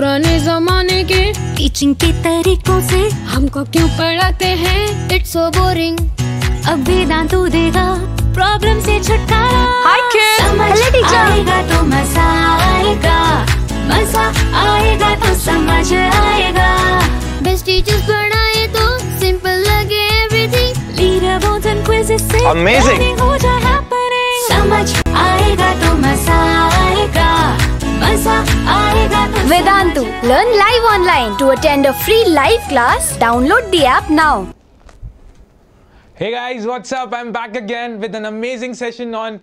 पुराने जमाने के टीचिंग के तरीकों से हमको क्यों पढ़ाते हैं? इट्स सो बोरिंग अब वेदांतु देगा प्रॉब्लम से छुटकारा। Kids. समझ Hello, teacher. आएगा तो मज़ा आएगा। मज़ा आएगा तो समझ आएगा। बेस्ट टीचर्स पढ़ाए तो सिंपल लगे एवरीथिंग लीडरबोर्ड्स एंड क्विज़ेस से हो happening समझ आएगा तो मज़ा आएगा। Vedantu. Learn live online. To attend a free live class, download the app now. Hey guys, what's up? I'm back again with an amazing session on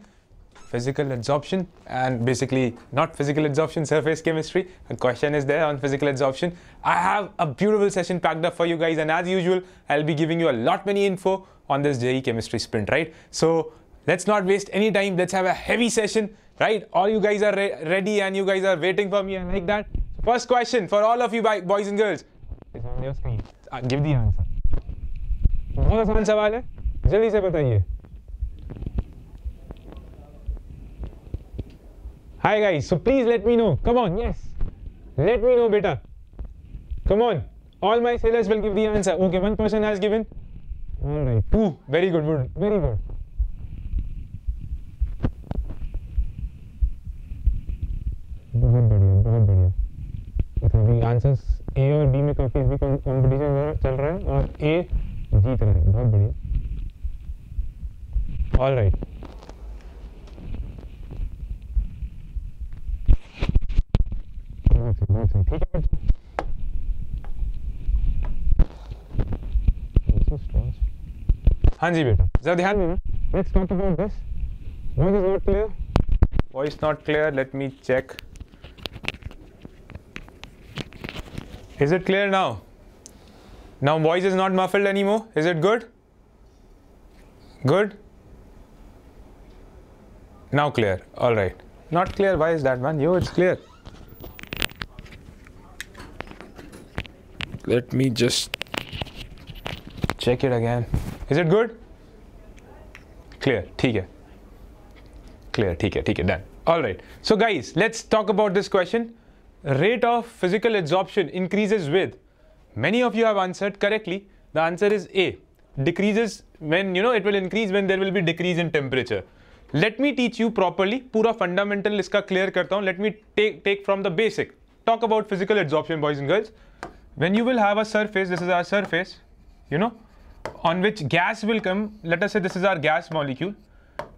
physical adsorption and basically not physical adsorption, surface chemistry. A question is there on physical adsorption. I have a beautiful session packed up for you guys, and as usual, I'll be giving you a lot many info on this JE chemistry sprint, right? So let's not waste any time. Let's have a heavy session, right? All you guys are re- ready and you guys are waiting for me. I like that. First question for all of you bi- boys and girls. It's on your screen. Uh, give the answer. बहुत आसान सवाल है जल्दी से बताइए Hi guys, so please let me know. Come on, yes. Let me know, beta. Come on. All my sailors will give the answer. Okay, one person has given. All right, two. Very good, good, very good. बहुत बढ़िया बहुत बढ़िया। मतलब अभी answers A और B में काफ़ी अभी कंपटीशन चल रहा है और ए जीत रहा है, बहुत बढ़िया। ऑल राइट बहुत बहुत सही ठीक है हाँ जी बेटा, जरा ध्यान देना। Let's talk about this voice is not clear voice not clear let me check Is it clear now? Now voice is not muffled anymore. Is it good? Good? Now clear. All right. Not clear. Why is that, man? Yo, it's clear. Let me just check it again. Is it good? Clear. ठीक है. Clear. ठीक है. ठीक है. Done. All right. So guys, let's talk about this question. rate of physical adsorption increases with? Many of you have answered correctly. The answer is A. Decreases when, you know, it will increase when there will be decrease in temperature. Let me teach you properly. Pura fundamental iska clear karta hun. Let me take, take from the basic. Talk about physical adsorption, boys and girls. When you will have a surface, this is our surface, you know, on which gas will come. Let us say this is our gas molecule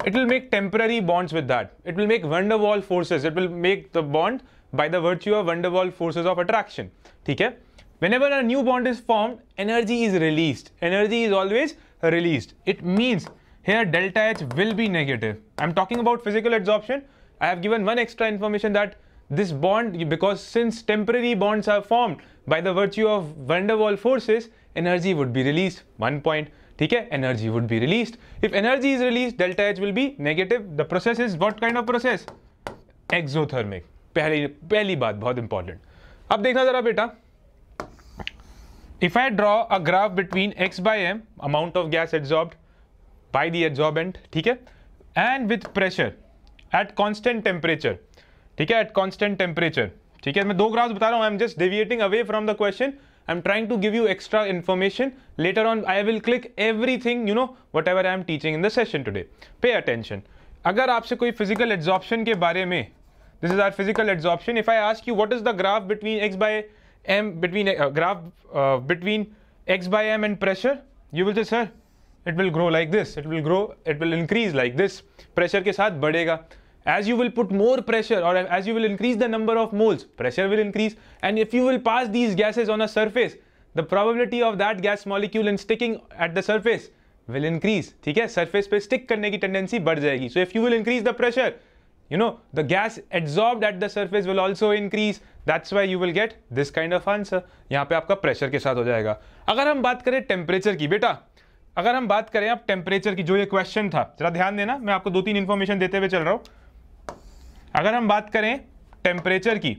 it will make temporary bonds with that. It will make van der Waal forces. It will make the bond by the virtue of van der Waal forces of attraction. ठीक है? Whenever a new bond is formed, energy is released. Energy is always released. It means here delta H will be negative. I'm talking about physical adsorption. I have given one extra information that this bond, because since temporary bonds are formed by the virtue of van der Waal forces, energy would be released. One point. ठीक है energy would be released if energy is released delta h will be negative the process is what kind of process exothermic पहली पहली बात बहुत important अब देखना जरा बेटा, if I draw a graph between x by m, amount of gas absorbed by the adsorbent, ठीक है? And with pressure at constant temperature, ठीक है? At constant temperature, ठीक है? मैं दो ग्राफ्स बता रहा हूँ I am just deviating away from the question I am trying to give you extra information later on I will click everything you know whatever I am teaching in the session today pay attention अगर आपसे कोई physical adsorption के बारे में this is our physical adsorption if i ask you what is the graph between x by m between uh, graph uh, between x by m and pressure you will say sir it will grow like this it will grow it will increase like this pressure के साथ बढ़ेगा as you will put more pressure or as you will increase the number of moles pressure will increase and if you will pass these gases on a surface the probability of that gas molecule in sticking at the surface will increase ठीक है surface पे stick करने की tendency बढ़ जाएगी so if you will increase the pressure you know, the gas adsorbed at the surface will also increase. That's why you will get this kind of answer. यहाँ पे आपका प्रेशर के साथ हो जाएगा। अगर हम बात करें टेम्परेचर की, बेटा, अगर हम बात करें अब टेम्परेचर की, जो ये क्वेश्चन था, जरा ध्यान देना, मैं आपको दो तीन इंफॉर्मेशन देते हुए चल रहा हूँ। अगर हम बात करें टेम्परेचर की,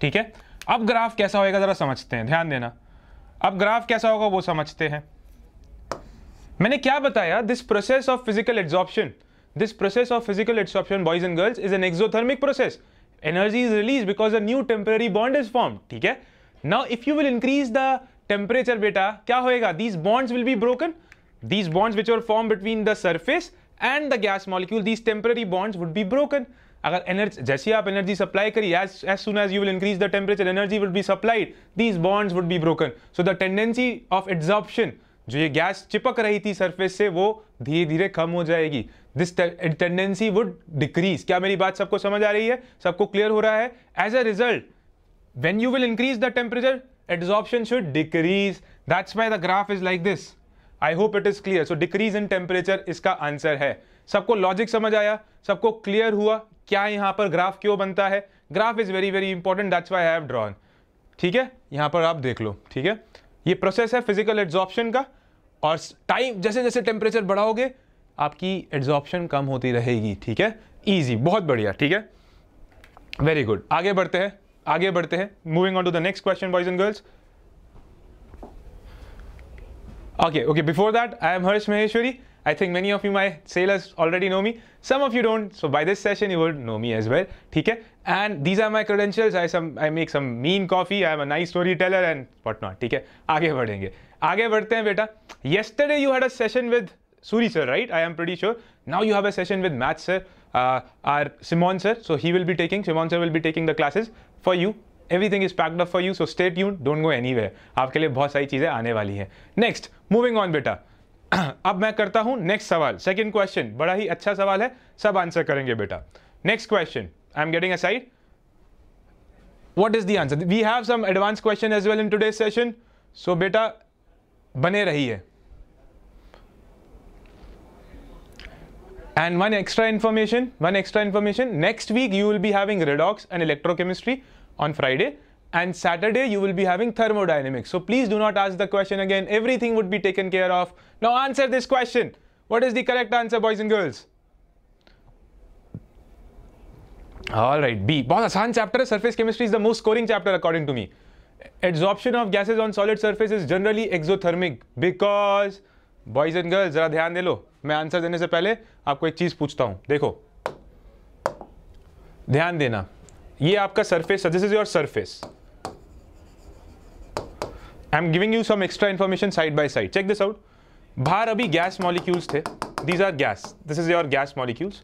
ठीक है? अब ग्राफ कैसा होएगा, जरा समझते हैं, ध्यान देना। अब ग्राफ कैसा होगा, वो समझते हैं। मैंने क्या बताया this process of physical adsorption this process of physical adsorption boys and girls is an exothermic process energy is released because a new temporary bond is formed ठीक है now if you will increase the temperature beta क्या होएगा these bonds will be broken these bonds which were formed between the surface and the gas molecule these temporary bonds would be broken अगर energy जैसे आप energy supply करिए as as soon as you will increase the temperature energy would be supplied these bonds would be broken so the tendency of absorption जो ये gas चिपक रही थी surface से, वो धीरे धीरे कम हो जाएगी। दिस टेंडेंसी वुड डिक्रीज क्या मेरी बात सबको समझ आ रही है? सबको क्लियर हो रहा है? As a result when you will increase the temperature adsorption should decrease that's why the graph is like this. I hope it is clear. So, decrease in temperature इसका आंसर है सबको लॉजिक समझ आया? सबको clear हुआ? क्या यहाँ पर ग्राफ क्यों बनता है? Graph is very very important that's why have drawn ठीक है? यहाँ पर आप देख लो. ठीक है? ये प्रोसेस है फ़िज़िकल एड्जॉर्प्शन का. और टाइम जैसे जैसे टेम्परेचर बढ़ाओगे आपकी एड्जॉर्प्शन कम होती रहेगी ठीक है ईजी बहुत बढ़िया ठीक है वेरी गुड आगे बढ़ते हैं आगे बढ़ते हैं moving on to the next question boys and girls Okay, okay, before that, I am Harsh Maheshwari. I think many of you, my sailors, already know me. Some of you don't, so by this session, you will know me as well. Okay? And these are my credentials. I, some, I make some mean coffee. I am a nice storyteller and whatnot. Okay? आगे बढ़ेंगे आगे बढ़ते हैं बेटा। Yesterday you had a session with Suri sir right I am pretty sure now you have a session with math sir R Simon sir so he will be taking Simon sir will be taking the classes for you everything is packed up for you so stay you don't go any आपके लिए बहुत सारी चीज़ें आने वाली हैं। Next moving on बेटा। अब मैं करता हूँ नेक्स्ट सवाल। सेकेंड क्वेश्चन बड़ा ही अच्छा सवाल है। सब आंसर करेंगे बेटा। Next question I am getting a side what is the answer we have some advance question as well in today session so बेटा बने रहिए and one extra information one extra information next week you will be having redox and electrochemistry on Friday and Saturday you will be having thermodynamics. So please do not ask the question again. Everything would be taken care of. Now answer this question. What is the correct answer boys and girls? All right, B. बहुत आसान chapter है. Surface chemistry is the most scoring chapter according to me. Adsorption of gases on solid surface is generally exothermic because, boys and girls, जरा ध्यान दे लो। मैं answer देने से पहले आपको एक चीज़ पूछता हूँ। देखो, ध्यान देना, ये आपका surface this is your surface I am giving you some extra information side by side check this out बाहर अभी गैस मॉलिक्यूल्स थे। These are gas this is your gas molecules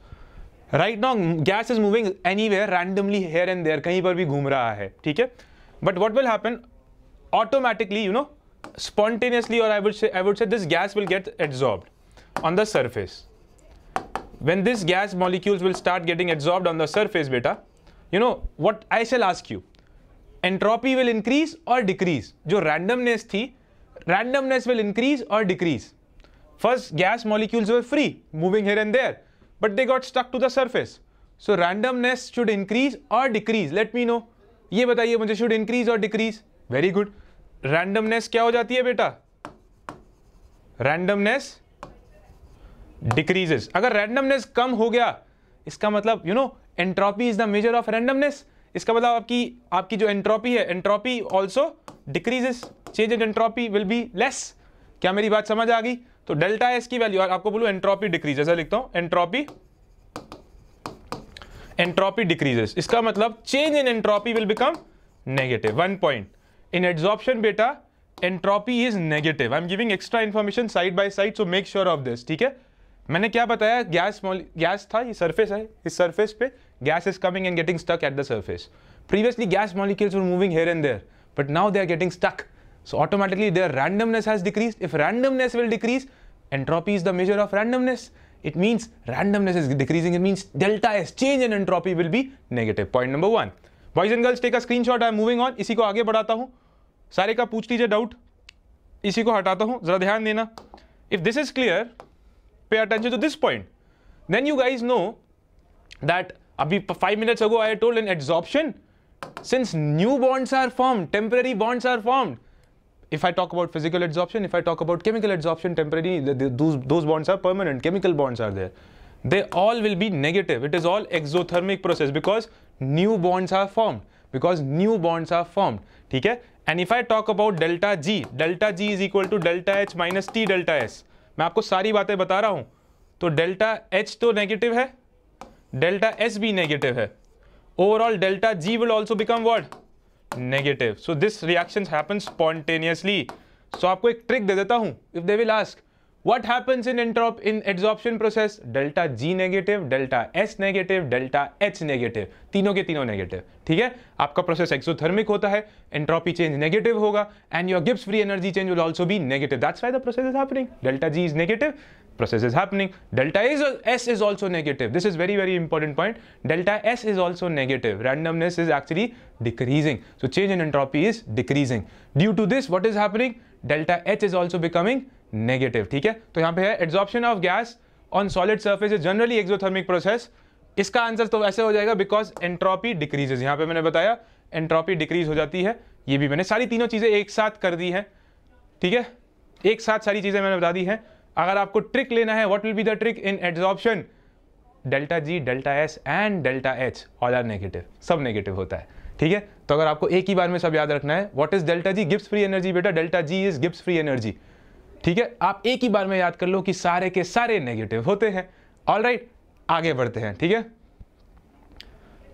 right now gas is moving anywhere randomly here and there कहीं पर भी घूम रहा है। ठीक है? But what will happen automatically, you know, spontaneously or I would say I would say this gas will get adsorbed on the surface. When this gas molecules will start getting adsorbed on the surface beta, you know what I shall ask you. Entropy will increase or decrease? जो randomness थी, randomness will increase or decrease? First, gas molecules were free, moving here and there, but they got stuck to the surface. So randomness should increase or decrease? Let me know. ये बताइए, मुझे should increase और decrease very good randomness क्या हो जाती है बेटा? Randomness decreases अगर randomness कम हो गया, इसका मतलब you know entropy is the measure of randomness इसका मतलब आपकी आपकी जो एंट्रोपी है entropy also decreases change in entropy will be less क्या मेरी बात समझ आ गई? तो डेल्टा एस की वैल्यू आपको बोलो एंट्रोपी डिक्रीज ऐसा लिखता हूँ एंट्रोपी एंट्रोपी डिक्रीजेस इसका मतलब change in entropy will become negative one point in adsorption बेटा entropy is negative I am giving extra information side by side so make sure of this ठीक है? मैंने क्या बताया? गैस गैस था, ये सरफेस है, इस सरफेस पे gas is coming and getting stuck at the surface previously gas molecules were moving here and there but now they are getting stuck so automatically their रैंडमनेस has decreased. If randomness will decrease, entropy is the measure of randomness. It means randomness is decreasing it means delta s change in entropy will be negative point number one boys and girls take a screenshot i am moving on इसी को आगे बढ़ाता हूँ सारे का पूछ लीजिए doubt इसी को हटाता हूँ जरा ध्यान देना if this is clear pay attention to this point. Then you guys know that abhi five minutes ago I told in adsorption, since new bonds are formed, temporary bonds are formed. If I talk about physical adsorption, if I talk about chemical adsorption, temporary, the, the, those, those bonds are permanent, chemical bonds are there. They all will be negative. It is all exothermic process because new bonds are formed. Because new bonds are formed. Okay? And if I talk about delta G, delta G is equal to delta H minus T delta S. मैं आपको सारी बातें बता रहा हूँ तो delta H तो negative है डेल्टा एस भी नेगेटिव है overall delta G will also become what? Negative so this reaction happen spontaneously so आपको एक ट्रिक दे देता हूँ if they will ask what happens in entrop in adsorption process? Delta G negative, delta S negative, delta H negative. तीनों के तीनों negative. ठीक है आपका प्रोसेस एक्सोथर्मिक होता है एंट्रोपी चेंज नेगेटिव होगा and your Gibbs free energy change will also be negative that's why the process is happening delta G is negative process is happening delta is s is also negative this is very very important point delta s is also negative randomness is actually decreasing so change in entropy is decreasing due to this what is happening delta H is also becoming negative ठीक है? तो यहाँ पे है adsorption of gas on solid surface is generally exothermic process. इसका answer तो ऐसे हो जाएगा बिकॉज़ एंट्रोपी डिक्रीजेज यहाँ पे मैंने बताया एंट्रोपी डिक्रीज हो जाती है। ये भी मैंने सारी तीनों चीज़ें एक साथ कर दी हैं, ठीक है? एक साथ सारी चीज़ें मैंने बता दी हैं। अगर आपको ट्रिक लेना है what will be the trick in adsorption delta G delta S and delta H all are negative सब नेगेटिव होता है। ठीक है? तो अगर आपको एक ही बार में सब याद रखना है what is delta G Gibbs free energy बेटा delta G is Gibbs free energy ठीक है? आप एक ही बार में याद कर लो कि सारे के सारे नेगेटिव होते हैं। ऑल राइट आगे बढ़ते हैं, ठीक है?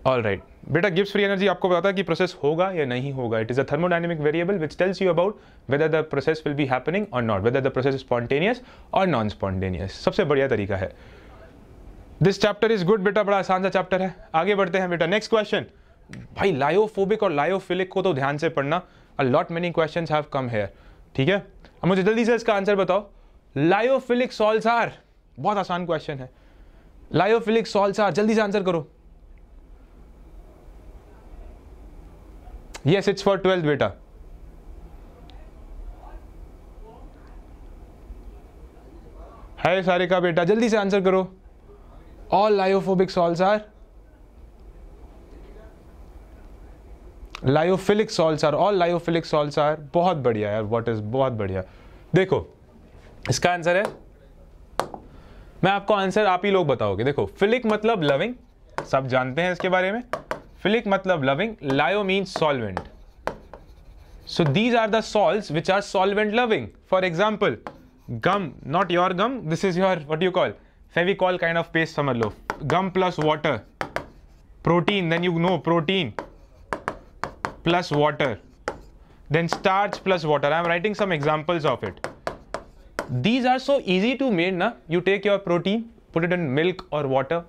ऑल राइट बेटा गिव्स फ्री एनर्जी आपको बताता है कि प्रोसेस होगा या नहीं होगा। It is a thermodynamic variable which tells you about whether the process will be happening और not whether the process spontaneous और नॉन स्पॉन्टेनियस सबसे बढ़िया तरीका है। दिस चैप्टर इज़ गुड बेटा, बड़ा आसान सा चैप्टर है। आगे बढ़ते हैं बेटा। नेक्स्ट क्वेश्चन भाई, लायोफोबिक और लायोफिलिक को तो ध्यान से पढ़ना। A lot many question have come here ठीक है? अब मुझे जल्दी से इसका आंसर बताओ। लायोफिलिक सॉल्स आर बहुत आसान क्वेश्चन है। लायोफिलिक सॉल्स आर जल्दी से आंसर करो। Yes, it's for 12th beta है सारे का बेटा, जल्दी से आंसर करो। All lyophobic sols are lyophilic sols are all lyophilic sols are बहुत बढ़िया यार व्हाट इज़ बहुत बढ़िया। देखो, इसका आंसर है? मैं आपको आंसर आप ही लोग बताओगे। देखो फिलिक मतलब लविंग सब जानते हैं इसके बारे में। फिलिक मतलब loving lyo mean solvent so these are sols which are solvent loving for example gum not your gum this is your what you call Fevicol kind of paste समझ लो। Gum plus water protein then you know protein plus water then starch plus water. I'm writing some examples of it. These are so easy to make, na? You take your protein, put it in milk or water,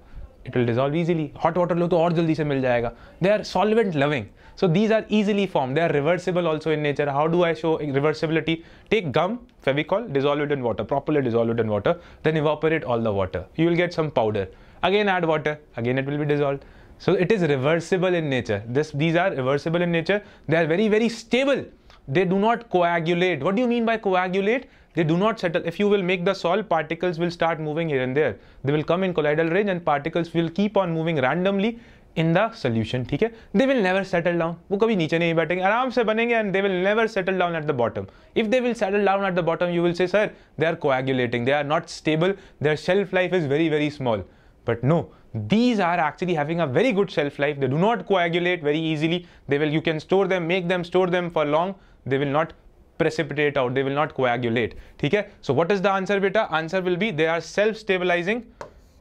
it will dissolve easily. Hot water lo to aur jaldi se mil jayega. They are solvent loving. So these are easily formed. They are reversible also in nature. How do I show reversibility? Take gum, Fevicol, dissolve it in water, properly dissolve it in water, then evaporate all the water. You will get some powder. Again add water, again it will be dissolved. So it is reversible in nature. This, these are reversible in nature. They are very, very stable. They do not coagulate. What do you mean by coagulate? they do not settle. If you will make the solve, particles will start moving here and there. They will come in colloidal range and particles will keep on moving randomly in the solution ठीक है they will never settle down वो कभी नीचे नहीं बैठेंगे आराम से बनेंगे and they will never settle down at the bottom if they will settle down at the bottom you will say sir they are coagulating they are not stable their shelf life is very very small but no these are actually having a very good shelf life they do not coagulate very easily they will you can store them make them store them for long they will not precipitate out they will not coagulate ठीक है so what is the answer beta answer will be they are self stabilizing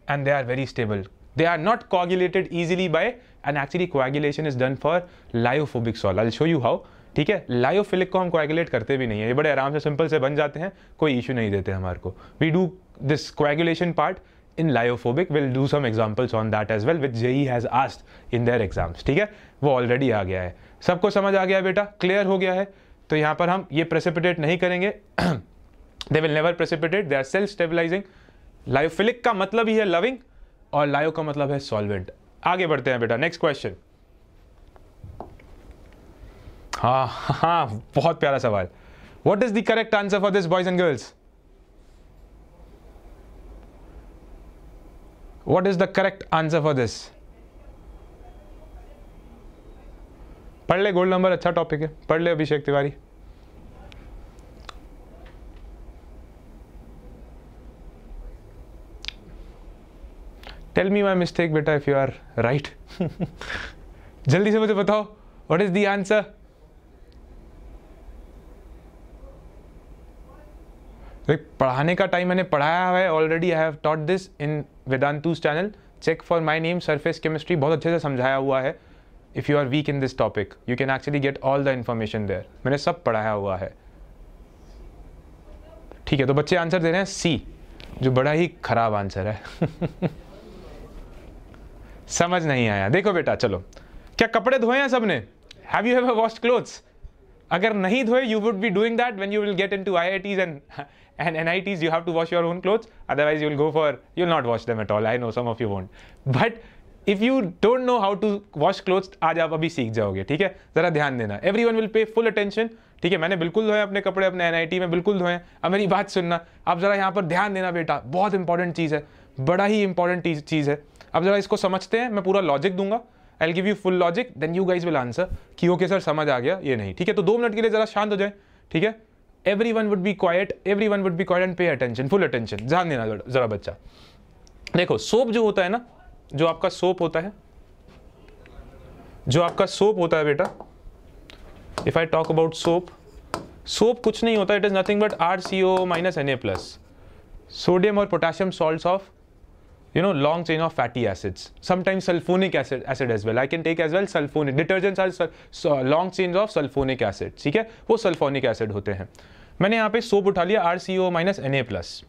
and they are very stable they are not coagulated easily by and actually coagulation is done for lyophobic sol i'll show you how ठीक है lyophilic को हम coagulate करते भी नहीं है ये बड़े आराम से सिंपल से बन जाते हैं कोई इशू नहीं देते हमारे को we do this coagulation part in lyophobic will do some examples on that as well which JEE has asked in their exams ठीक है? वो ऑलरेडी आ गया है। सबको समझ आ गया बेटा? क्लियर हो गया है? तो यहाँ पर हम ये प्रेसिपिटेट नहीं करेंगे। They will never precipitate they are self stabilizing lyophilic का मतलब ही है लविंग और लायो का मतलब है सॉल्वेंट आगे बढ़ते हैं बेटा। नेक्स्ट क्वेश्चन हाँ हाँ बहुत प्यारा सवाल। What is the correct answer for this boys and girls what is the correct answer for this पढ़ ले गोल्ड नंबर अच्छा टॉपिक है। पढ़ ले Abhishek Tiwari tell me my mistake बेटा इफ़ यू आर राइट जल्दी से मुझे बताओ व्हाट इज़ द आंसर पढ़ाने का टाइम मैंने पढ़ाया है already I have taught this in Vedantu's channel check for my name surface chemistry बहुत अच्छे से समझाया हुआ है। If you are weak in this topic you can actually get all the information there मैंने सब पढ़ाया हुआ है। ठीक है तो बच्चे आंसर दे रहे हैं सी जो बड़ा ही खराब आंसर है। समझ नहीं आया। देखो बेटा, चलो। क्या कपड़े धोए हैं सबने? Have you ever washed clothes अगर नहीं धोए you would be doing that when you will get into IITs and and NITs, you have to wash your own clothes. Otherwise, you'll go for you'll not wash them at all. I know some of you won't. But if you don't know how to wash clothes, आज आप अभी सीख जाओगे ठीक है? जरा ध्यान देना। Every one will pay full attention ठीक है? मैंने बिल्कुल धोए अपने कपड़े अपने एन में बिल्कुल धोए अब मेरी बात सुनना। आप जरा यहाँ पर ध्यान देना बेटा बहुत इंपॉर्टेंट चीज़ है बड़ा ही इंपॉर्टेंट चीज़ है। अब जरा इसको समझते हैं मैं पूरा लॉजिक दूँगा। I give you full logic then you guys will answer कि ओके सर समझ आ गया ये नहीं ठीक है? तो दो मिनट के लिए जरा शांत हो जाए ठीक है? Every one would be quiet every one would be quiet and pay attention full attention ध्यान देना जरा बच्चा। देखो सोप जो होता है ना, जो आपका सोप होता है, जो आपका सोप होता है बेटा if I talk about soap soap कुछ नहीं होता it is nothing but R C O minus N A plus sodium और potassium salt of you know long chain of fatty acids sometimes sulfonic acid acid as well i can take as well sulfonic detergents are so long chains of sulfonic acid ठीक है वो sulfonic acid होते हैं मैंने यहाँ पे soap उठा लिया R C O minus N A plus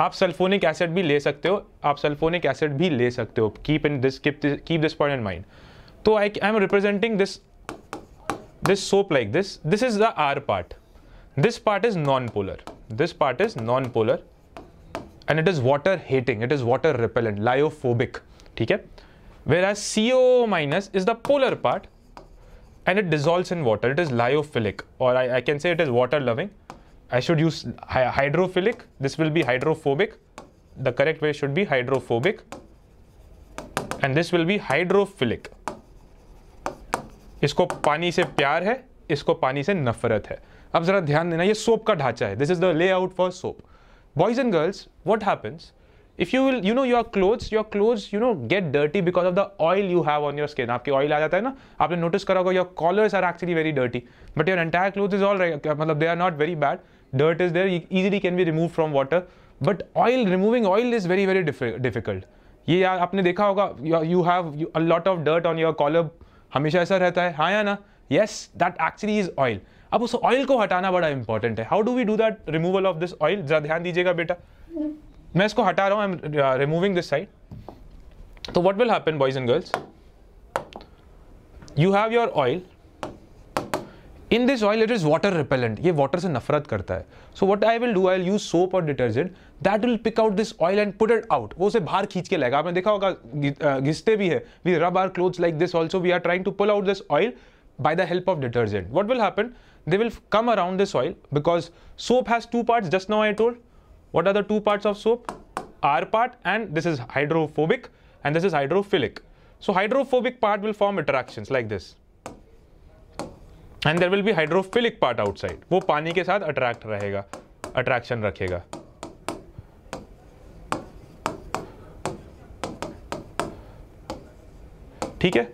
आप सल्फोनिक एसिड भी ले सकते हो आप सल्फोनिक एसिड भी ले सकते हो keep in this keep this point in mind तो I I am representing this this soap like this this is the r part this part is non-polar this part is non-polar and it is water hating it is water repellent lyophobic ठीक है? Whereas C O minus is the polar part and it dissolve in water it is lyophilic और I I can say it is water loving I should use hydrophilic this will be hydrophobic the correct way should be hydrophobic and this will be hydrophilic इसको पानी से प्यार है, इसको पानी से नफरत है। अब जरा ध्यान देना, ये सोप का ढांचा है। This is the layout for soap boys and girls what happens if you will you know your clothes your clothes you know get dirty because of the oil you have on your skin आपके oil आ जाता है ना आपने notice करा होगा your collars are actually very dirty but your entire clothes is all right मतलब they are not very bad dirt is there easily can be removed from water but oil removing oil is very very difficult ये यार आपने देखा होगा you have a lot of dirt on your collar हमेशा ऐसा रहता है हाँ या ना yes that actually is oil अब उस ऑयल को हटाना बड़ा इंपॉर्टेंट है। How do we do that removal of this oil जरा ध्यान दीजिएगा बेटा। मैं इसको हटा रहा हूँ। I am removing this side तो what will happen boys and girls you have your oil in this oil it is water repellent ये वाटर से नफरत करता है। So what I will do I use soap और detergent that will pick out this oil and put it out वो उसे बाहर खींच के लेगा आपने देखा होगा घिसते भी है। We rub our clothes like this also we are trying to pull out this oil by the help of detergent. What will happen? They will come around this oil because soap has two parts. Just now I told. What are the two parts of soap? R part and this is hydrophobic and this is hydrophilic. So hydrophobic part will form attractions like this. And there will be hydrophilic part outside. वो पानी के साथ attract रहेगा, attraction रखेगा. ठीक है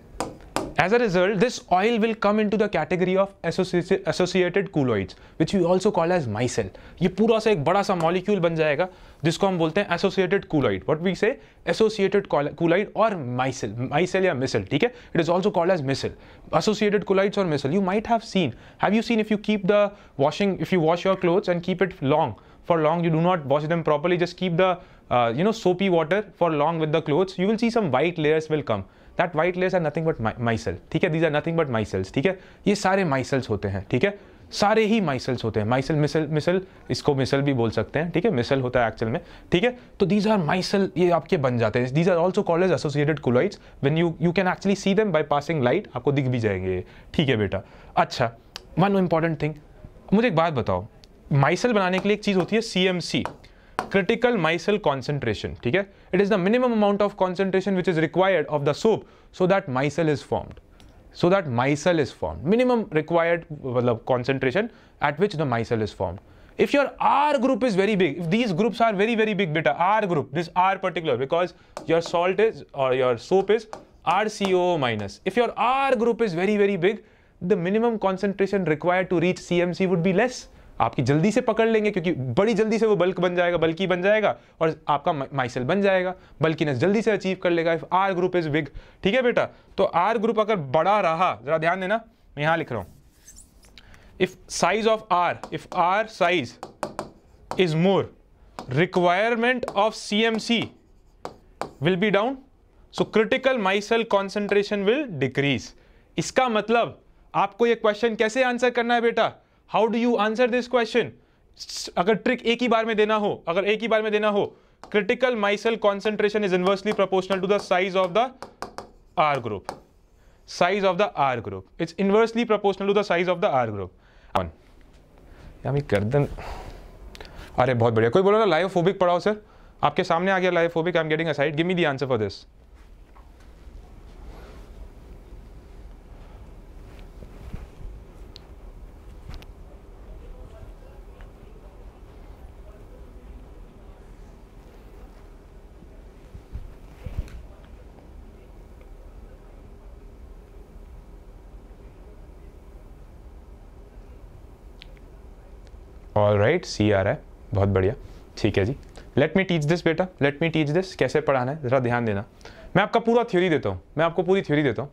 As a result, this oil will come into the category of associated colloids, which we also call as micelle. ये पूरा सा एक बड़ा सा molecule बन जाएगा जिसको हम बोलते हैं associated colloid. What we say associated colloid or micelle, micelle या micelle, ठीक है? It is also called as micelle. Associated colloids or micelle. You might have seen. Have you seen if you keep the washing, if you wash your clothes and keep it long, for long you do not wash them properly, just keep the uh, you know soapy water for long with the clothes, you will see some white layers will come. That white layers are nothing but micelle ठीक है? These are nothing but micelles ठीक है? ये सारे micelles होते हैं, ठीक है? सारे ही माइसल्स होते हैं। माइसल मिसल मिसल इसको मिसल भी बोल सकते हैं, ठीक है? मिसल होता है एक्चुअल में, ठीक है? तो दीज आर माइसल ये आपके बन जाते हैं। These are also called as associated colloids when you you can actually see them by passing light आपको दिख भी जाएँगे। ठीक है बेटा? अच्छा वन इंपॉर्टेंट थिंग मुझे एक बात बताओ। माइसल बनाने के लिए एक चीज़ होती है C M C critical micelle concentration ठीक है it is the minimum amount of concentration which is required of the soap so that micelle is formed so that micelle is formed minimum required मतलब concentration at which the micelle is formed if your R group is very big if these groups are very very big beta R group this R particular because your salt is or your soap is RCO minus if your R group is very very big the minimum concentration required to reach CMC would be less आपकी जल्दी से पकड़ लेंगे, क्योंकि बड़ी जल्दी से वो बल्क बन जाएगा, बल्कि बन जाएगा, और आपका माइसेल बन जाएगा, बल्किनेस जल्दी से अचीव कर लेगा। If R group is big ठीक है बेटा? तो आर ग्रुप अगर बड़ा रहा, जरा ध्यान देना, मैं यहाँ लिख रहा हूँ। If size of R if R size is more requirement of CMC will be down so critical micelle concentration will decrease इसका मतलब आपको ये क्वेश्चन कैसे आंसर करना है बेटा? How do you answer this question अगर ट्रिक एक ही बार में देना हो, अगर एक ही बार में देना हो critical micelle concentration is inversely proportional to the size of the R group size of the R group it's inversely proportional to the size of the R group गर्दन अरे, बहुत बढ़िया। कोई बोलो ना लाइयोफोबिक पढ़ाओ सर आपके सामने आ गया lyophobic I am getting aside give me the answer for this all right C आ रहा है बहुत बढ़िया। ठीक है जी। लेट मी टीच दिस बेटा। लेट मी टीच दिस कैसे पढ़ाना है? ज़रा ध्यान देना। मैं आपका पूरा थ्योरी देता हूँ। मैं आपको पूरी थ्योरी देता हूँ।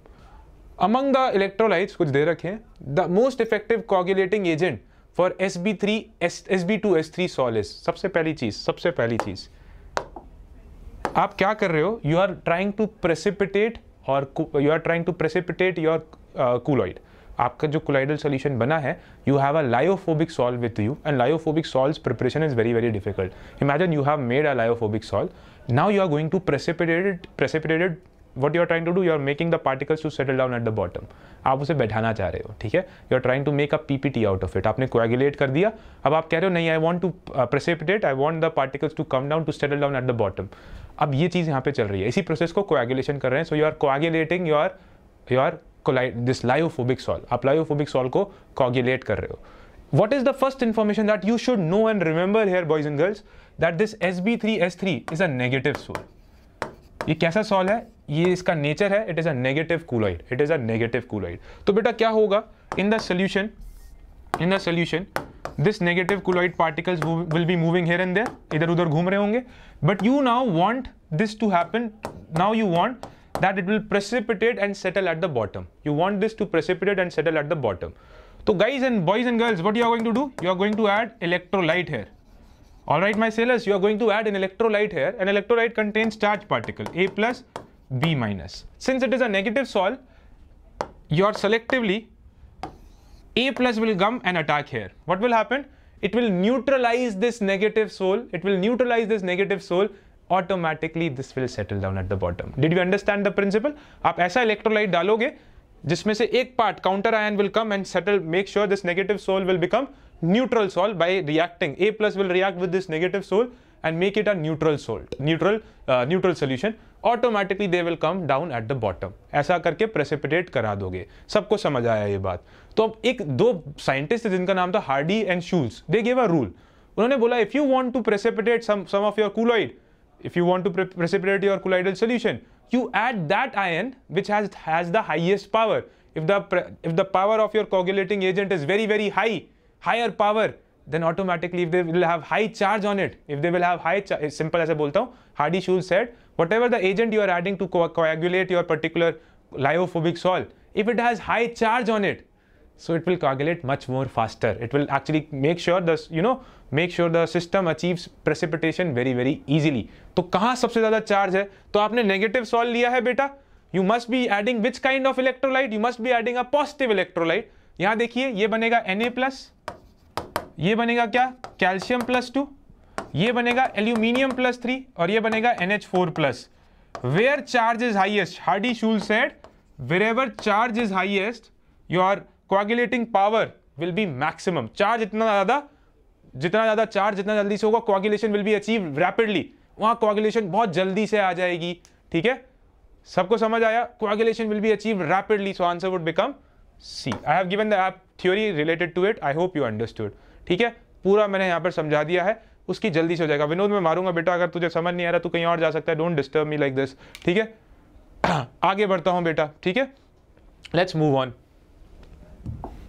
अमंग द इलेक्ट्रोलाइट्स कुछ दे रखे हैं। The most effective coagulating agent for S B three S S B two S three sol is सबसे पहली चीज़, सबसे पहली चीज़। आप क्या कर रहे हो? You are trying to precipitate और you are trying to precipitate your colloid आपका जो कोलाइडल सोल्यूशन बना है you have a lyophobic sol with you and lyophobic sol preparation is very very difficult imagine you have made a lyophobic sol now you are going to precipitated precipitated what you are trying to do you are making the particles to settle down at the bottom आप उसे बैठाना चाह रहे हो, ठीक है? You are trying to make a PPT out of it आपने coagulate कर दिया। अब आप कह रहे हो, नहीं I want to precipitate I want the particles to come down to settle down at the bottom अब ये चीज़ यहाँ पे चल रही है। इसी प्रोसेस को कोएगुलेशन कर रहे हैं। So you are coagulating you are you are this lyophobic sol आप लायोफोबिक सॉल को कॉगुलेट कर रहे हो। What is the first information that you should know and remember here boys and girls that this S B three S three is a negative sol ये कैसा sol है? ये इसका नेचर है it is a negative colloid it is a negative colloid तो बेटा क्या होगा? In the solution in the solution this negative colloid particles will be moving here and there इधर उधर घूम रहे होंगे। But you now want this to happen now you want that it will precipitate and settle at the bottom. You want this to precipitate and settle at the bottom. So guys and boys and girls, what you are going to do? You are going to add electrolyte here. All right, my sailors, you are going to add an electrolyte here. An electrolyte contains charge particle A plus, B minus. Since it is a negative sol, you are selectively A plus will come and attack here. What will happen? It will neutralize this negative sol. It will neutralize this negative sol automatically this will settle down at the bottom. Did you understand the principle? आप ऐसा electrolyte डालोगे जिसमें से एक part counter ion will come and settle make sure this negative soul will become neutral soul by reacting A plus will react with this negative soul and make it a neutral salt neutral uh, neutral solution automatically they will come down at the ऐसा करके precipitate करा दोगे सबको समझ आया ये बात तो अब एक दो साइंटिस्ट थे जिनका नाम था Hardy and Schulze they gave a rule उन्होंने बोला if you want to precipitate some some of your colloid if you want to pre precipitate your colloidal solution, you add that ion which has, has the highest power. If the, if the power of your coagulating agent is very, very high, higher power, then automatically if they will have high charge on it, if they will have high charge, eh, simple as I bolta Hardy Schulze said, whatever the agent you are adding to co coagulate your particular lyophobic sol, if it has high charge on it, so it will coagulate much more faster. It will actually make sure the, you know, make sure the system achieves precipitation very, very easily. तो कहाँ सबसे ज़्यादा charge है? तो आपने negative sol लिया है बेटा। You must be adding which kind of electrolyte you must be adding a positive electrolyte यहाँ देखिए ये बनेगा Na प्लस ये बनेगा क्या? कैल्शियम प्लस टू ये बनेगा एल्यूमिनियम प्लस थ्री और ये बनेगा NH4 plus where charge is highest Hardy Schulze said wherever charge is highest your coagulating power will be maximum charge इतना ज़्यादा, जितना ज़्यादा चार्ज जितना जल्दी से होगा coagulation will be achieve rapidly वहाँ कोआगुलेशन बहुत जल्दी से आ जाएगी, ठीक है? सबको समझ आया? Coagulation will be achieve rapidly so answer would become C I have given the app theory related to it I hope you understood ठीक है? पूरा मैंने यहाँ पर समझा दिया है। उसकी जल्दी से हो जाएगा। विनोद, मैं मारूँगा बेटा, अगर तुझे समझ नहीं आ रहा तू कहीं और जा सकता है। Don't disturb me like this ठीक है? आगे बढ़ता हूँ बेटा। ठीक है? लेट्स मूव ऑन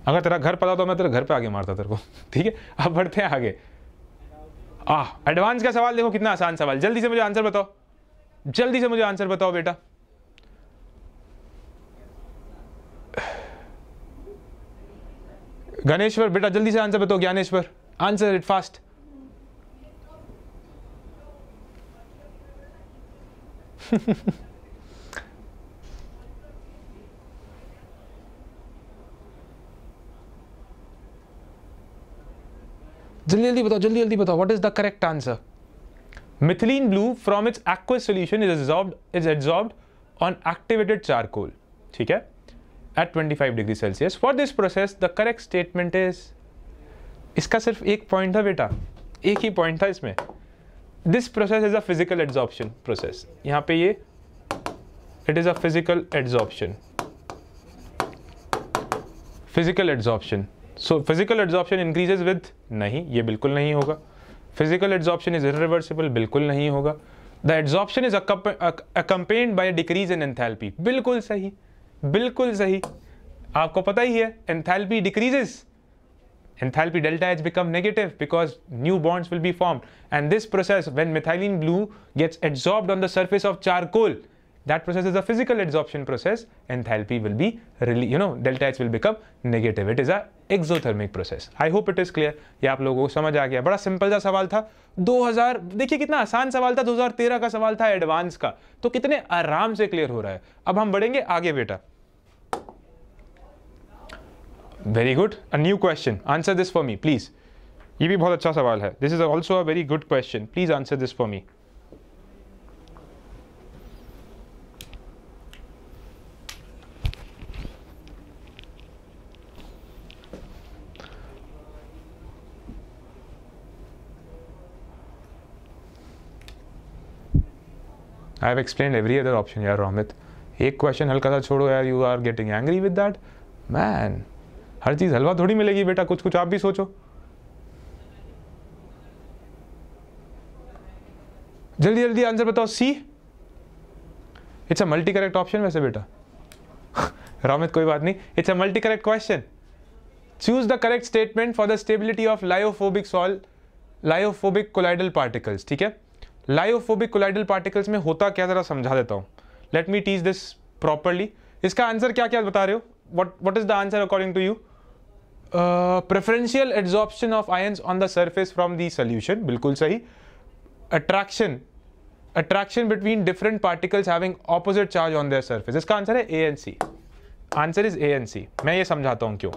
अगर तेरा घर पता तो मैं तेरे घर पे आगे मारता तेरे को। ठीक है? अब बढ़ते हैं आगे। आह एडवांस का सवाल देखो कितना आसान सवाल। जल्दी से मुझे आंसर बताओ। जल्दी से मुझे आंसर बताओ बेटा। गणेश्वर, बेटा जल्दी से आंसर बताओ, ज्ञानेश्वर। आंसर इट फास्ट जल्दी जल्दी बताओ जल्दी जल्दी बताओ what is the correct answer methylene blue from its aqueous solution is absorbed is absorbed on activated charcoal, ठीक है? At 25 degree celsius. For this process, the correct statement is, इसका सिर्फ़ एक पॉइंट था बेटा, एक ही पॉइंट था इसमें। This process is a physical adsorption process यहाँ पे ये it is a physical adsorption physical adsorption so physical adsorption increases with नहीं ये बिल्कुल नहीं होगा फ़िज़िकल एड्जॉर्प्शन इज़ इरिवर्सिबल बिल्कुल नहीं होगा the adsorption is accompanied by decrease in enthalpy बिल्कुल सही बिल्कुल सही आपको पता ही है enthalpy decreases enthalpy delta H become negative because new bonds will be formed. And this process, when methylene blue gets adsorbed on the surface of charcoal, that process is a physical adsorption process. Enthalpy will be, you know, delta H will become negative. It is a exothermic process. I hope it is clear. ये आप लोगों को समझ आ गया। बड़ा simple सा सवाल था। 2000 देखिए कितना आसान सवाल था। 2013 का सवाल था एडवांस का। तो कितने आराम से क्लियर हो रहा है। अब हम बढ़ेंगे आगे बेटा। Very good a new question answer this for me please ये भी बहुत अच्छा सवाल है। This is also a very good question please answer this for me I have explain every other option यार रोमित एक क्वेश्चन हल्का सा छोड़ो यार you are getting angry with that man हर चीज़ हलवा थोड़ी मिलेगी बेटा कुछ कुछ आप भी सोचो जल्दी जल्दी आंसर बताओ C it's a multi correct option वैसे बेटा रोमित कोई बात नहीं it's a multi correct question choose the correct statement for the stability of lyophobic sol lyophobic colloidal particles ठीक है लायोफोबिक कोलाइडल पार्टिकल्स में होता क्या जरा समझा देता हूँ। Let me teach this properly इसका आंसर क्या क्या बता रहे हो? What what is the answer according to you preferential adsorption of ions on the surface from the solution बिल्कुल सही। Attraction attraction between different particles having opposite charge on their surface इसका answer है A and C answer is A and C मैं ये समझाता हूँ क्यों?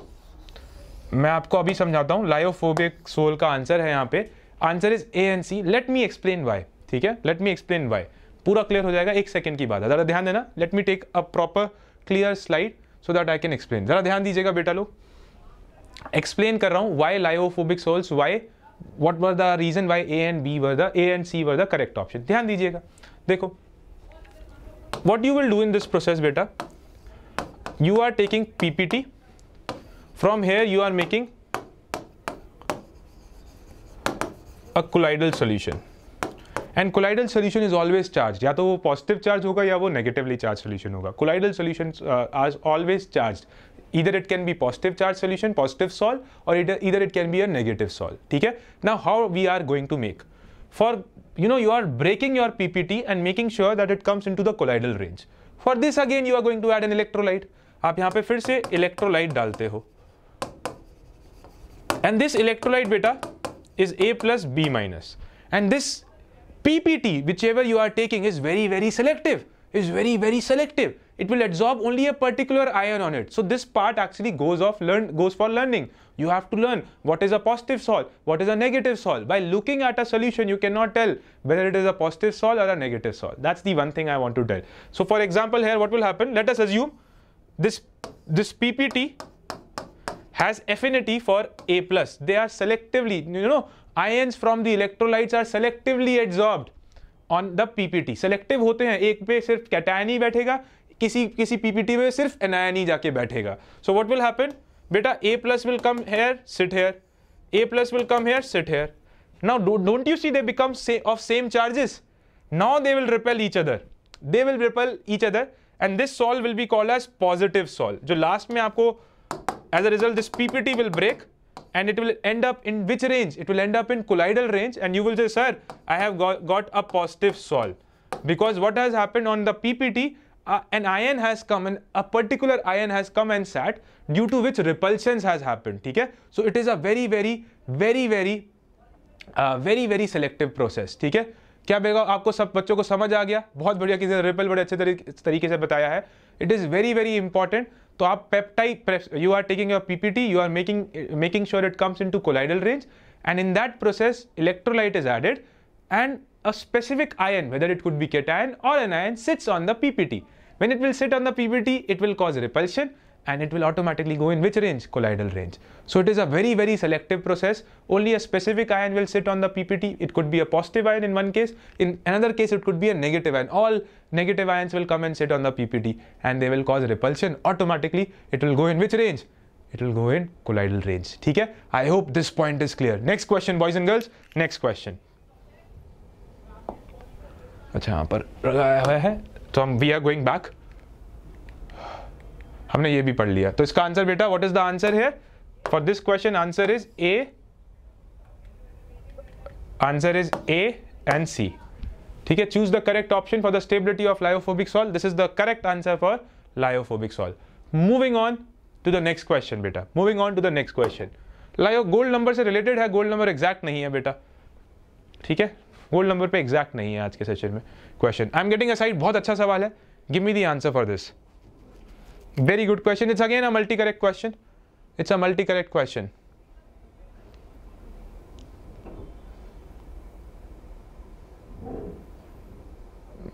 मैं आपको अभी समझाता हूँ। लायोफोबिक सोल का आंसर है यहाँ पे। Answer is A and C let me explain why ठीक है? लेट मी एक्सप्लेन वाई पूरा क्लियर हो जाएगा एक सेकेंड की बात है। ज़रा ध्यान देना। Let me take a proper clear slide so that I can explain ज़रा ध्यान दीजिएगा बेटा लोग। एक्सप्लेन कर रहा हूँ why lyophobic sols why what were the reason why A and B were the A and C were the correct option ध्यान दीजिएगा। देखो what you will do in this process बेटा you are taking PPT from here you are making a colloidal solution and colloidal solution is always charge या तो वो positive charge होगा या वो नेगेटिवली चार्ज सोल्यूशन होगा। Colloidal solution is always charge इधर it can be positive charge solution positive sol और इधर it can be a negative sol ठीक है? ना how we are going to make for you know you are breaking your PPT and making sure that it comes in to the colloidal range for this again you are going to add an electrolyte आप यहाँ पे फिर से electrolyte डालते हो। And this electrolyte बेटा is A plus B minus and this PPT, whichever you are taking, is very, very selective. Is very, very selective. It will absorb only a particular ion on it. So this part actually goes off learn goes for learning. You have to learn what is a positive sol, what is a negative sol. By looking at a solution, you cannot tell whether it is a positive sol or a negative sol. That's the one thing I want to tell. So for example, here what will happen? Let us assume this this PPT has affinity for A plus. They are selectively, you know, ions from the electrolytes are selectively absorbed on the PPT selective होते हैं, एक पे सिर्फ़ कैटायनी बैठेगा, किसी किसी PPT में सिर्फ़ एनायनी जाके बैठेगा। सो व्हाट विल हैपन बेटा A plus will come here sit here A plus will come here sit here now don't you see they become of same charges now they will repel each other they will repel each other and this sol will be called as positive sol जो last में आपको as a result this PPT will break and it will end up in which range it will end up in colloidal range and you will say sir i have got, got a positive sol because what has happened on the ppt uh, an ion has come and a particular ion has come and sat due to which repulsions has happened okay so it is a very very very very very very selective process ठीक है क्या बेगा आपको सब बच्चों को समझ आ गया बहुत बढ़िया किसी ने रिपल बड़े अच्छे तरीके से बताया है it is very very important तो आप peptide you are taking your PPT you are making making sure it comes into colloidal range and in that process electrolyte is added and a specific ion whether it could be cation or an ion sits on the ppt when it will sit on the ppt it will cause repulsion and it will automatically go in which range? Colloidal range. So it is a very, very selective process. Only a specific ion will sit on the PPT. It could be a positive ion in one case. In another case, it could be a negative ion. All negative ions will come and sit on the PPT and they will cause repulsion. Automatically, it will go in which range? It will go in colloidal range. Okay? I hope this point is clear. Next question, boys and girls. Next question. अच्छा यहाँ पर लगाया हुआ है तो हम we are going back हमने ये भी पढ़ लिया। तो इसका आंसर बेटा व्हाट इज़ द आंसर है for this question answer is A answer is A and C ठीक है? Choose the correct option for the stability of lyophobic sol this is the correct answer for lyophobic sol moving on to the next question बेटा। Moving on to the next question lyo gold number से related है gold number exact नहीं है, बेटा। ठीक है? Gold number पे exact नहीं है आज के सेशन में question I am getting a side बहुत अच्छा सवाल है। Give me the answer for this Very good question. It's again a multi-correct question. It's a multi-correct question.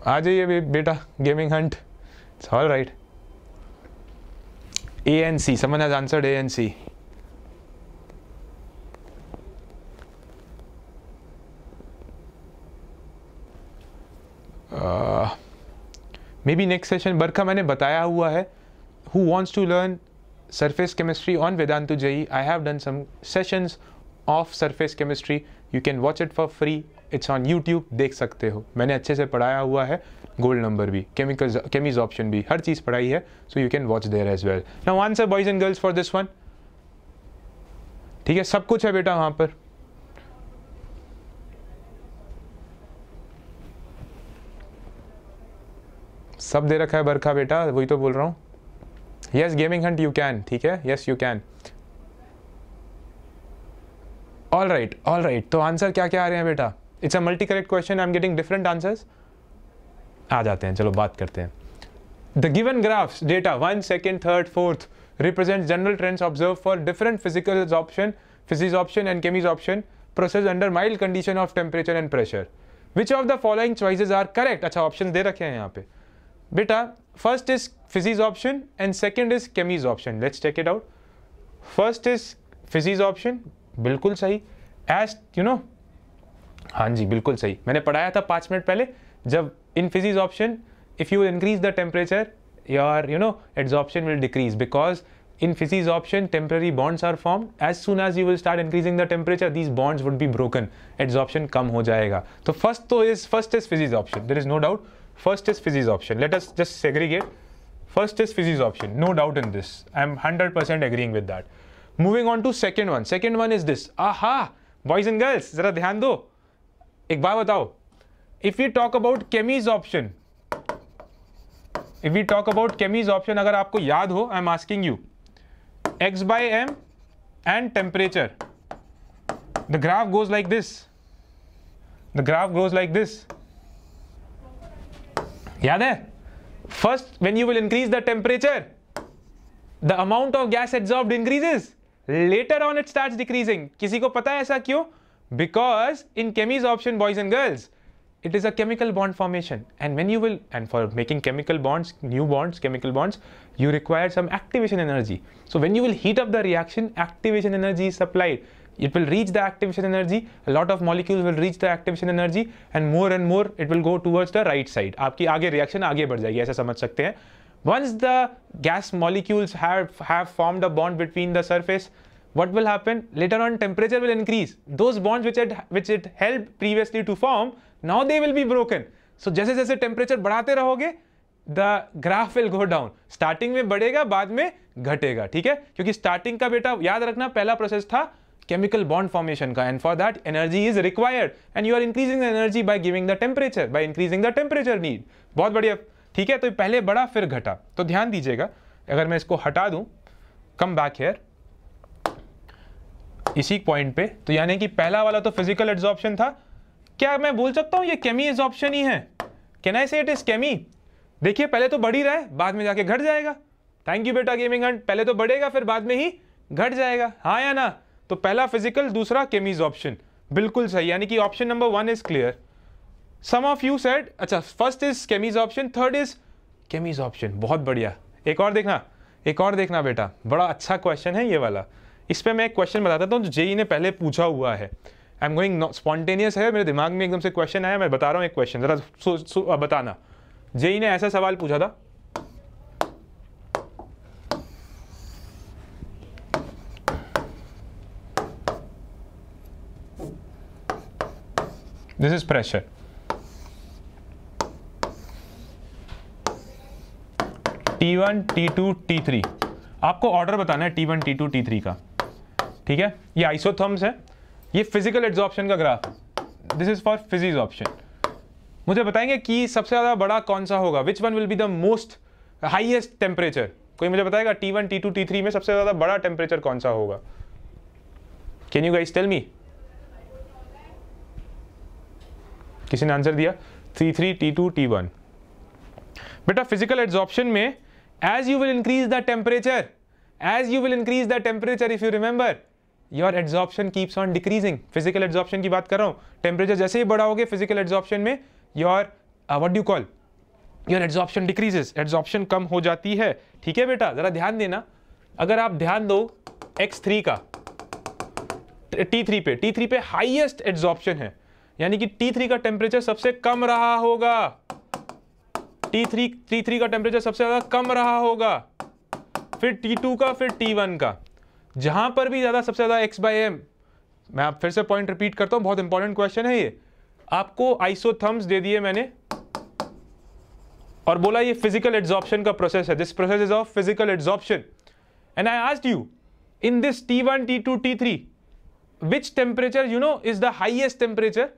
आ जाइए बेटा gaming hunt it's all right A and C someone has answered A and C may be next session Barkha मैंने बताया हुआ है who wants to learn surface chemistry on Vedantu JEE, I have done some sessions of surface chemistry. You can watch it for free. It's on YouTube. देख सकते हो मैंने अच्छे से पढ़ाया हुआ है गोल्ड नंबर भी केमिकल केमीज ऑप्शन भी हर चीज़ पढ़ाई है so you can watch there as well now answer boys and girls for this one ठीक है सब कुछ है बेटा वहाँ पर सब दे रखा है बरखा बेटा वही तो बोल रहा हूँ yes gaming hunt you can ठीक है? Yes you can all right all right तो आंसर क्या क्या आ रहे हैं बेटा? It's a multi correct question I am getting different answers आ जाते हैं, चलो बात करते हैं. The given graphs data one second third fourth represent general trends observe for different physisorption physisorption and chemisorption process under mild condition of temperature and pressure which of the following choices are correct अच्छा option दे रखे हैं यहाँ पे. बेटा first is physics option and second is chemies option let's check it out first is physics option बिल्कुल सही as you know हाँ जी बिल्कुल सही मैंने पढ़ाया था पाँच मिनट पहले जब in physisorption if you increase the temperature your you know adsorption will decrease because in physics option temporary bonds are formed as soon as you will start increasing the temperature these bonds would be broken adsorption कम हो जाएगा तो first तो is first is physics option there is no doubt First is physics option. Let us just segregate. First is physics option. No doubt in this. I'm 100% agreeing with that. Moving on to second one. Second one is this. Aha! Boys and girls, जरा ध्यान दो एक बात बताओ If we talk about chemies option, if we talk about chemies option, अगर आपको याद हो I'm asking you x by m and temperature the graph goes like this the graph goes like this याद है? First when you will increase the temperature the amount of gas absorb increases later on it start decreasing किसी को पता है ऐसा क्यों? Because in chemisorption boys and girls it is a chemical bond formation and when you will and for making chemical bonds new bonds chemical bonds you require some activation energy so when you will heat up the reaction activation energy supplied it will reach the activation energy a lot of molecules will reach the activation energy and more and more it will go towards the right side आपकी आगे reaction आगे बढ़ जाएगी ऐसा समझ सकते हैं once the gas molecules have have formed a bond between the surface what will happen later on temperature will increase those bonds which it which it helped previously to form now they will be broken so जैसे जैसे temperature बढ़ाते रहोगे the graph will go down starting में बढ़ेगा बाद में घटेगा ठीक है क्योंकि स्टार्टिंग का बेटा याद रखना पहला प्रोसेस था केमिकल बॉन्ड फॉर्मेशन का and for that energy is required and you are increasing the energy by giving the temperature by increasing the temperature need बहुत बढ़िया। ठीक है? तो पहले बढ़ा फिर घटा। तो ध्यान दीजिएगा। अगर मैं इसको हटा दूँ कम बैक हेयर इसी पॉइंट पे तो यानी कि पहला वाला तो फ़िज़िकल एब्जॉर्प्शन था। क्या मैं बोल सकता हूँ, ये केमी एब्जॉर्प्शन ही है? Can I say it is केमी देखिए, पहले तो बढ़ ही रहा है, बाद में जाके घट जाएगा। थैंक यू बेटा गेमिंग हंट पहले तो बढ़ेगा, फिर बाद में ही घट जाएगा। हाँ या ना? तो पहला फ़िज़िकल दूसरा केमीज ऑप्शन बिल्कुल सही, यानी कि option number one is clear some of you said अच्छा first is chemisorption third is chemisorption बहुत बढ़िया। एक और देखना, एक और देखना बेटा। बड़ा अच्छा क्वेश्चन है ये वाला। इस पर मैं एक क्वेश्चन बताता हूँ जो जेई ने पहले पूछा हुआ है। आई एम गोइंग स्पॉन्टेनियस है, मेरे दिमाग में एकदम से क्वेश्चन आया, मैं बता रहा हूँ एक क्वेश्चन जरा बताना। जेई ने ऐसा सवाल पूछा था T one T two T three आपको ऑर्डर बताना है T one T two T three का। ठीक है? ये आइसोथर्म्स है। ये फ़िज़िकल एब्जॉर्प्शन का graph this is for physisorption मुझे बताएँगे कि सबसे ज़्यादा बड़ा कौन सा होगा? Which one will be the most highest temperature कोई मुझे बताएगा T one T two T three में सबसे ज़्यादा बड़ा टेम्परेचर कौन सा होगा? Can you guys tell me किसी ने आंसर दिया? T three T two T one बेटा फ़िज़िकल एब्जॉर्प्शन में as you will increase the temperature as you will increase the temperature if you remember your adsorption keeps on decreasing physical adsorption की बात कर रहा हूँ। Temperature जैसे ही बढ़ाओगे फ़िज़िकल एड्जॉर्प्शन में your what do call your adsorption decreases adsorption कम हो जाती है। ठीक है बेटा? जरा ध्यान देना। अगर आप ध्यान दो एक्स थ्री का टी थ्री पे टी थ्री पे हाईएस्ट एड्जॉर्प्शन है। यानी कि T3 का टेम्परेचर सबसे कम रहा होगा। T3 T3 का टेम्परेचर सबसे ज़्यादा कम रहा होगा। फिर T2 का, फिर T1 का। जहाँ पर भी ज़्यादा, सबसे ज़्यादा एक्स बाई एम मैं आप फिर से पॉइंट रिपीट करता हूँ, बहुत इंपॉर्टेंट क्वेश्चन है ये। आपको आइसोथम्स दे दिए मैंने। और बोला ये फ़िज़िकल एड्जॉर्प्शन का प्रोसेस है। This process is of physical adsorption and I asked you in this T one T two T three which temperature you know is the highest temperature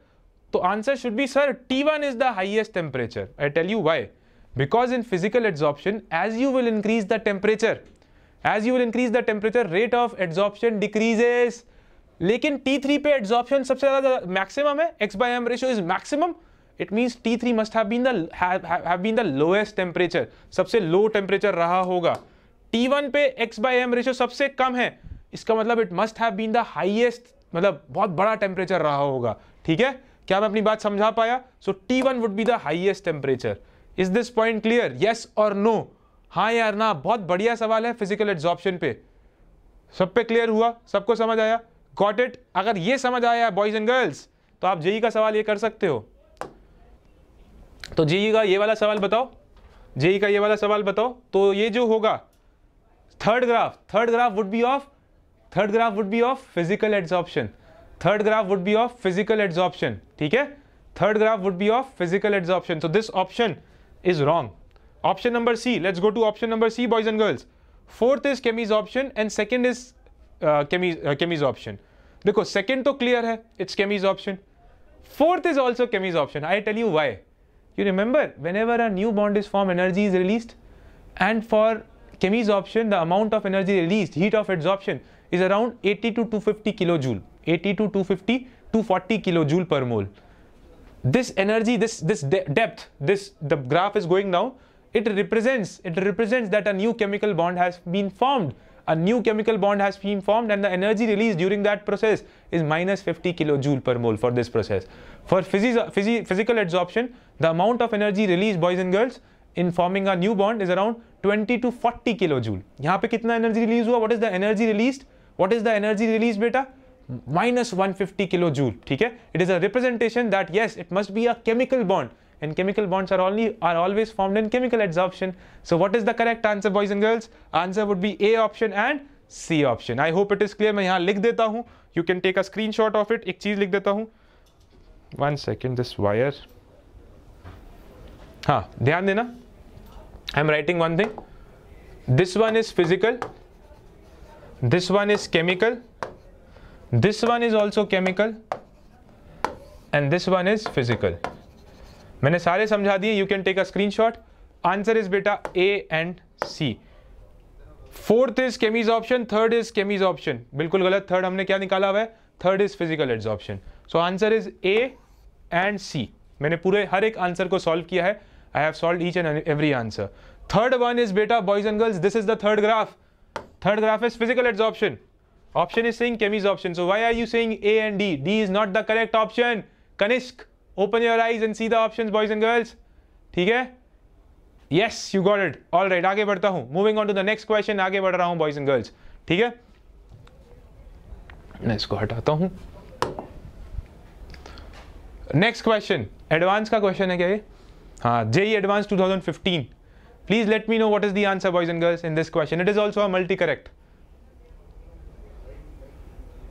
तो answer should be sir T one is the highest temperature I tell you why because in physical adsorption as you will increase the temperature as you will increase the temperature rate of adsorption decreases लेकिन T three पे adsorption सबसे ज़्यादा maximum है X by M ratio is maximum it means T three must है lowest temperature सबसे low temperature रहा होगा। T one पे एक्स बाई एम रेशियो सबसे कम है। इसका मतलब इट मस्ट है हाइएस्ट मतलब बहुत बड़ा टेम्परेचर रहा होगा। ठीक है? क्या मैं अपनी बात समझा पाया? So T1 would be the highest temperature is this point clear yes और नो हाँ यार, ना, बहुत बढ़िया सवाल है फ़िज़िकल एब्जॉर्प्शन पे। सब पे क्लियर हुआ? सबको समझ आया? गॉट इट अगर ये समझ आया है बॉयज़ एंड गर्ल्स तो आप जेई का सवाल ये कर सकते हो। तो जेई का ये वाला सवाल बताओ। जेई का ये वाला सवाल बताओ। तो ये जो होगा third graph third graph would be of third graph would be of physical adsorption Third graph would be of physical adsorption ठीक है third graph would be of physical adsorption तो this option is wrong. Option number C. Let's go to option number C, boys and girls. Fourth is Chemi's option and second is uh, Chemi's, uh, Chemi's option. देखो second तो clear है it's Chemi's option. Fourth is also Chemi's option. I tell you why. You remember whenever a new bond is formed, energy is released, and for Chemi's option, the amount of energy released, heat of adsorption, is around 80 to 250 kilojoule. 80 to 250 240 kilojoule per mole. This energy this this de depth this the graph is going down it represents it represents that a new chemical bond has been formed. A new chemical bond has been formed and the energy released during that process is minus 50 kilojoule per mole for this process. For phys phys physical adsorption the amount of energy released boys and girls in forming a new bond is around 20 to 40 kilojoule. yahan pe kitna energy release hua what is the energy released? What is the energy released beta minus one kilo joule ठीक है? It is a representation that yes it must be a chemical bond and chemical bonds are only are always formed in chemical adsorption so what is the correct answer boys and girls answer would be A option and C option I hope it is clear मैं यहाँ लिख देता हूँ. You can take a screen shot of it एक चीज़ लिख देता हूँ. One second this wire हाँ ध्यान देना. I am writing one thing this one is physical this one is chemical This one is also chemical. And this one is physical. मैंने सारे समझा दिए you can take a screenshot answer is बेटा A and C fourth is chemisorption third is chemisorption बिल्कुल गलत third हमने क्या निकाला हुआ है? Third is physical adsorption so answer is A and C मैंने पूरे, हर एक आंसर को सॉल्व किया है. I have solve each and every answer third one is बेटा boys and girls this is the third graph third graph is physical adsorption option is saying chemies option. So why are you saying a and d? D is not the correct option. Kanishk open your eyes and see the options, boys and girls. ठीक है? Yes you got it all right आगे बढ़ता हूँ. Moving on to the next question आगे बढ़ रहा हूँ boys and girls ठीक है? मैं इसको हटाता हूँ. नेक्स्ट क्वेश्चन एडवांस का क्वेश्चन है क्या ये? हाँ JEE advance 2015 please let me know what is the answer boys and girls in this question it is also multi correct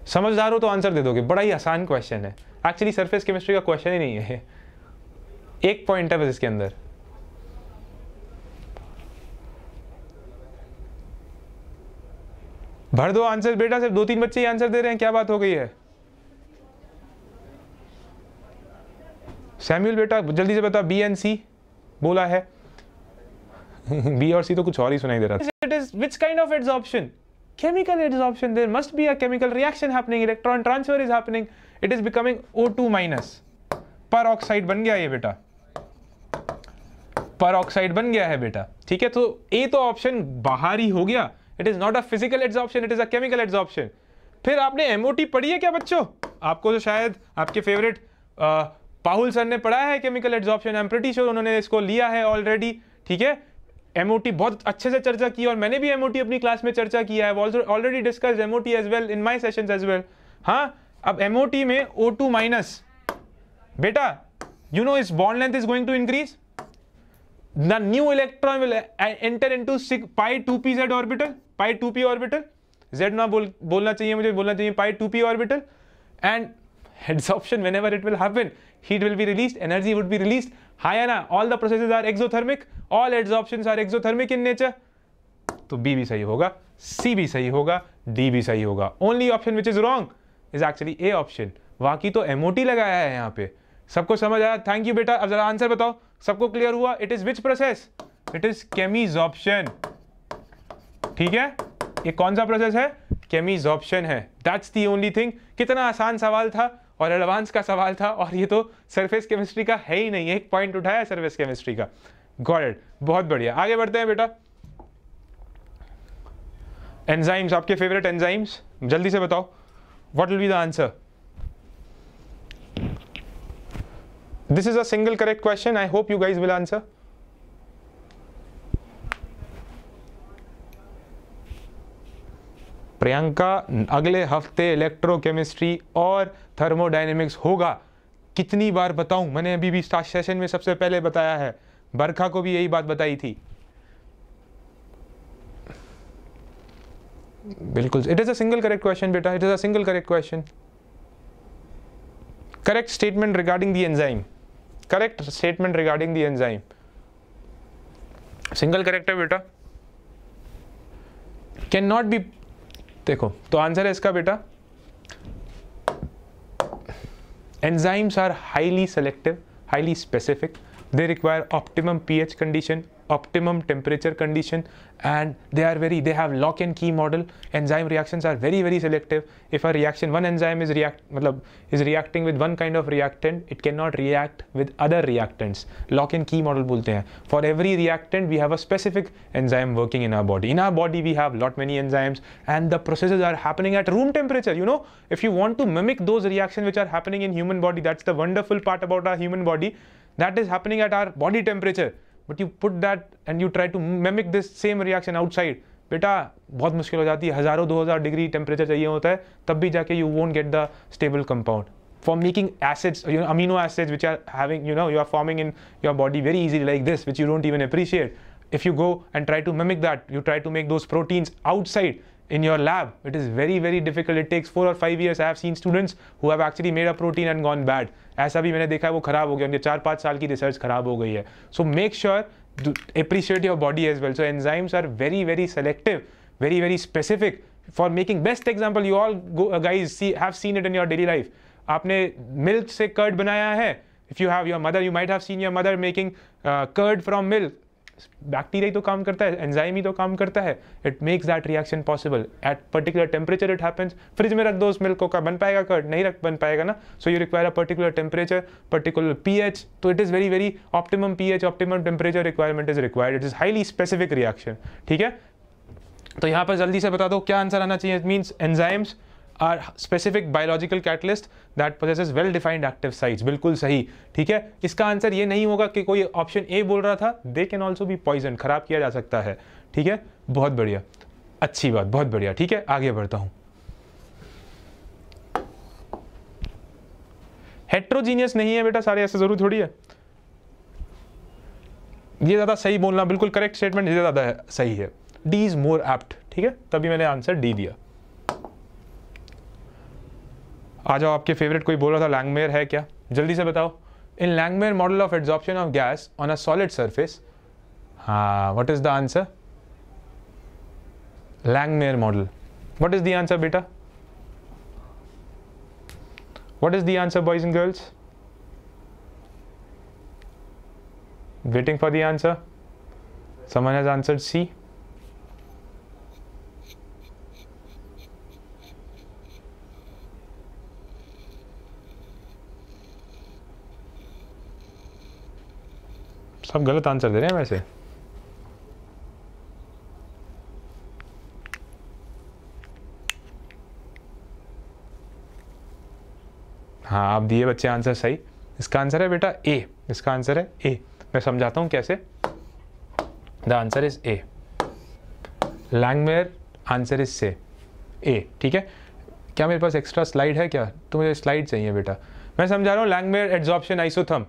समझदार हो तो आंसर दे दोगे। बड़ा ही आसान क्वेश्चन है। एक्चुअली सरफेस केमिस्ट्री का क्वेश्चन ही नहीं है। एक पॉइंट है बस इसके अंदर। भर दो आंसर बेटा, सिर्फ़ दो तीन बच्चे ही आंसर दे रहे हैं। क्या बात हो गई है? सैम्यूल बेटा, जल्दी से बता बी एंड सी बोला है। बी और सी तो कुछ और ही सुनाई दे रहा था। It is which kind of adsorption chemical adsorption there must be a chemical reaction happening, electron transfer is happening. It is becoming O2 minus. Peroxide बन गया ये बेटा peroxide बन गया है बेटा ठीक है तो ए तो ऑप्शन बाहर ही हो गया. It is not a physical adsorption it is a chemical adsorption फिर आपने एमओटी पढ़ी है क्या, बच्चों? आपको तो शायद आपके फेवरेट पाहुल सर ने पढ़ा है chemical adsorption I am pretty sure उन्होंने इसको लिया है ऑलरेडी ठीक है एमओटी बहुत अच्छे से चर्चा की और मैंने भी एमओटी अपनी क्लास में चर्चा किया है। Already discuss MOT as well in my sessions as well हाँ अब एमओटी में ओ टू माइनस बेटा यू नो इस bond length is going to increase the new electron will enter into pi two P Z orbital pi two P orbital Z ना बोल, बोलना चाहिए मुझे, बोलना चाहिए pi two P orbital and adsorption when it will happen heat will be released, energy would be released. Higher all the processes are exothermic, all adsorptions are exothermic in nature. तो B भी सही होगा C भी सही होगा D भी सही होगा. Only option which is wrong is actually A option बाकी तो एमओटी लगाया है यहाँ पे. सबको समझ आया? थैंक यू बेटा. अब जरा आंसर बताओ. सबको क्लियर हुआ? It is which process it is chemisorption ठीक है? ये कौन सा प्रोसेस है? केमीज ऑप्शन है. दैट्स दी ओनली थिंग कितना आसान सवाल था? और एडवांस का सवाल था, और ये तो सरफेस केमिस्ट्री का है ही नहीं, एक पॉइंट उठाया सरफेस केमिस्ट्री का। गॉड बहुत बढ़िया। आगे बढ़ते हैं बेटा। एंजाइम्स आपके फेवरेट एंजाइम्स जल्दी से बताओ। What will be the answer this is a single correct question. I hope you guys will answer. Priyanka, अगले हफ़्ते इलेक्ट्रोकेमिस्ट्री और थर्मोडायनेमिक्स होगा। कितनी बार बताऊँ? मैंने अभी भी सेशन में सबसे पहले बताया है। बरखा को भी यही बात बताई थी। बिल्कुल। It is a single correct question बेटा। It is a single correct question correct statement regarding the enzyme correct statement regarding the enzyme single correct है बेटा। कैन नॉट बी देखो तो आंसर है इसका बेटा। Enzymes are highly selective highly specific they require optimum pH condition optimum temperature condition and they are very they have lock and key model. Enzyme reactions are very very selective. If a reaction one enzyme is react is reacting with one kind of reactant it cannot react with other reactants. Lock and key model bolte hain. For every reactant we have a specific enzyme working in our body. In our body we have lot many enzymes and the processes are happening at room temperature you know. If you want to mimic those reactions which are happening in human body that's the wonderful part about our human body. That is happening at our body temperature But you put that and you try to mimic this same reaction outside बेटा बहुत मुश्किल हो जाती है हज़ारों दो हज़ार degree temperature चाहिए होता है तब भी जाके you won't get the stable compound for making acids, you know, amino acids which are having, you know, you are forming in your body very easily like this, which you don't even appreciate. If you go and try to mimic that, you try to make those proteins outside in your lab, it is very, very difficult. It takes four or five years. I have seen students who have actually made a protein and gone bad. ऐसा भी मैंने देखा है वो खराब हो गया उनके चार पाँच साल की रिसर्च खराब हो गई है so make sure appreciate your body as well. So enzymes are very, very selective, very, very specific for making best example. You all go, uh, guys see have seen it in your daily life. आपने milk से curd बनाया है. If you have your mother, you might have seen your mother making uh, curd from milk. Bacteria ही तो काम करता है enzyme ही तो काम करता है। It makes that reaction possible at particular temperature it happens fridge में रख दो उस मिल्क को, का बन पाएगा कर्ड नहीं रख, बन पाएगा ना? So you require a particular temperature particular pH तो it is very very optimum pH optimum temperature requirement is required it is highly specific reaction ठीक है? तो यहाँ पर जल्दी से बता दो, क्या आंसर आना चाहिए? It means enzymes are specific biological catalyst that possesses well defined active sites बिल्कुल सही। ठीक है? इसका आंसर ये नहीं होगा कि कोई ऑप्शन ए बोल रहा था। दे कैन ऑल्सो भी पॉइजन खराब किया जा सकता है। ठीक है? बहुत बढ़िया। अच्छी बात, बहुत बढ़िया। ठीक है? आगे बढ़ता हूँ। हेट्रोजीनियस नहीं है बेटा, सारे ऐसे ज़रूर थोड़ी है। ये ज़्यादा सही बोलना बिल्कुल करेक्ट स्टेटमेंट ये ज़्यादा सही है। डी इज़ मोर एप्ट ठीक है? तभी मैंने आंसर डी दिया। आ जाओ, आपके फेवरेट कोई बोल रहा था लैंगमेयर है क्या? जल्दी से बताओ। In Langmuir model of absorption of gas on a solid surface हाँ what is the answer Langmuir model what is the answer बेटा? What is the answer boys and girls waiting for the answer? Someone has answered c? सब गलत answer दे रहे हैं वैसे। हाँ आप दिए बच्चे आंसर सही। इसका आंसर है बेटा ए इसका आंसर है ए मैं समझाता हूँ कैसे। The answer is A Langmuir answer is से ए ठीक है? क्या मेरे पास एक्स्ट्रा स्लाइड है क्या? तो मुझे स्लाइड चाहिए बेटा। मैं समझा रहा हूँ Langmuir adsorption isotherm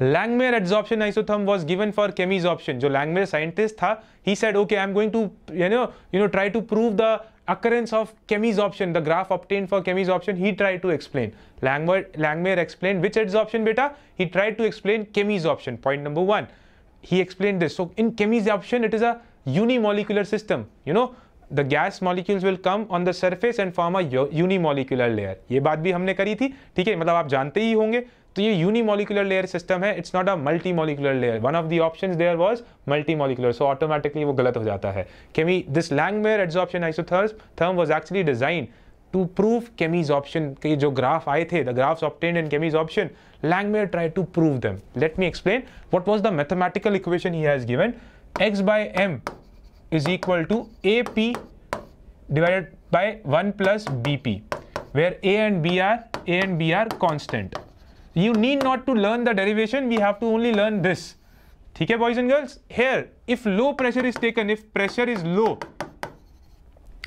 Langmuir adsorption isotherm was given for chemisorption जो लैंगमेयर साइंटिस्ट था he said okay I am going to you know you know try to prove the occurrence of chemisorption the graph obtained for chemisorption he try to explain Langmuir explain which adsorption बेटा he try to explain chemisorption point number one he explain this so in chemisorption it is a unimolecular system you know the gas molecules will come on the surface and form a unimolecular layer ये बात भी हमने करी थी। ठीक है मतलब आप जानते ही होंगे। तो ये यूनिमोलिकुलर लेयर सिस्टम है it's not a multi molecular layer one of the option there was multi molecular so automatically वो गलत हो जाता है। केमी this Langmuir adsorption isotherms therm was actually design to prove chemisorption के जो ग्राफ आए थे the graphs obtained in chemisorption Langmuir try to prove them let me explain what was the mathematical equation he has given X by M is equal to A P divided by one plus B P where A and B are A and B are constant You need not to learn the derivation. We have to only learn this. Okay, boys and girls? Here, if low pressure is taken, if pressure is low,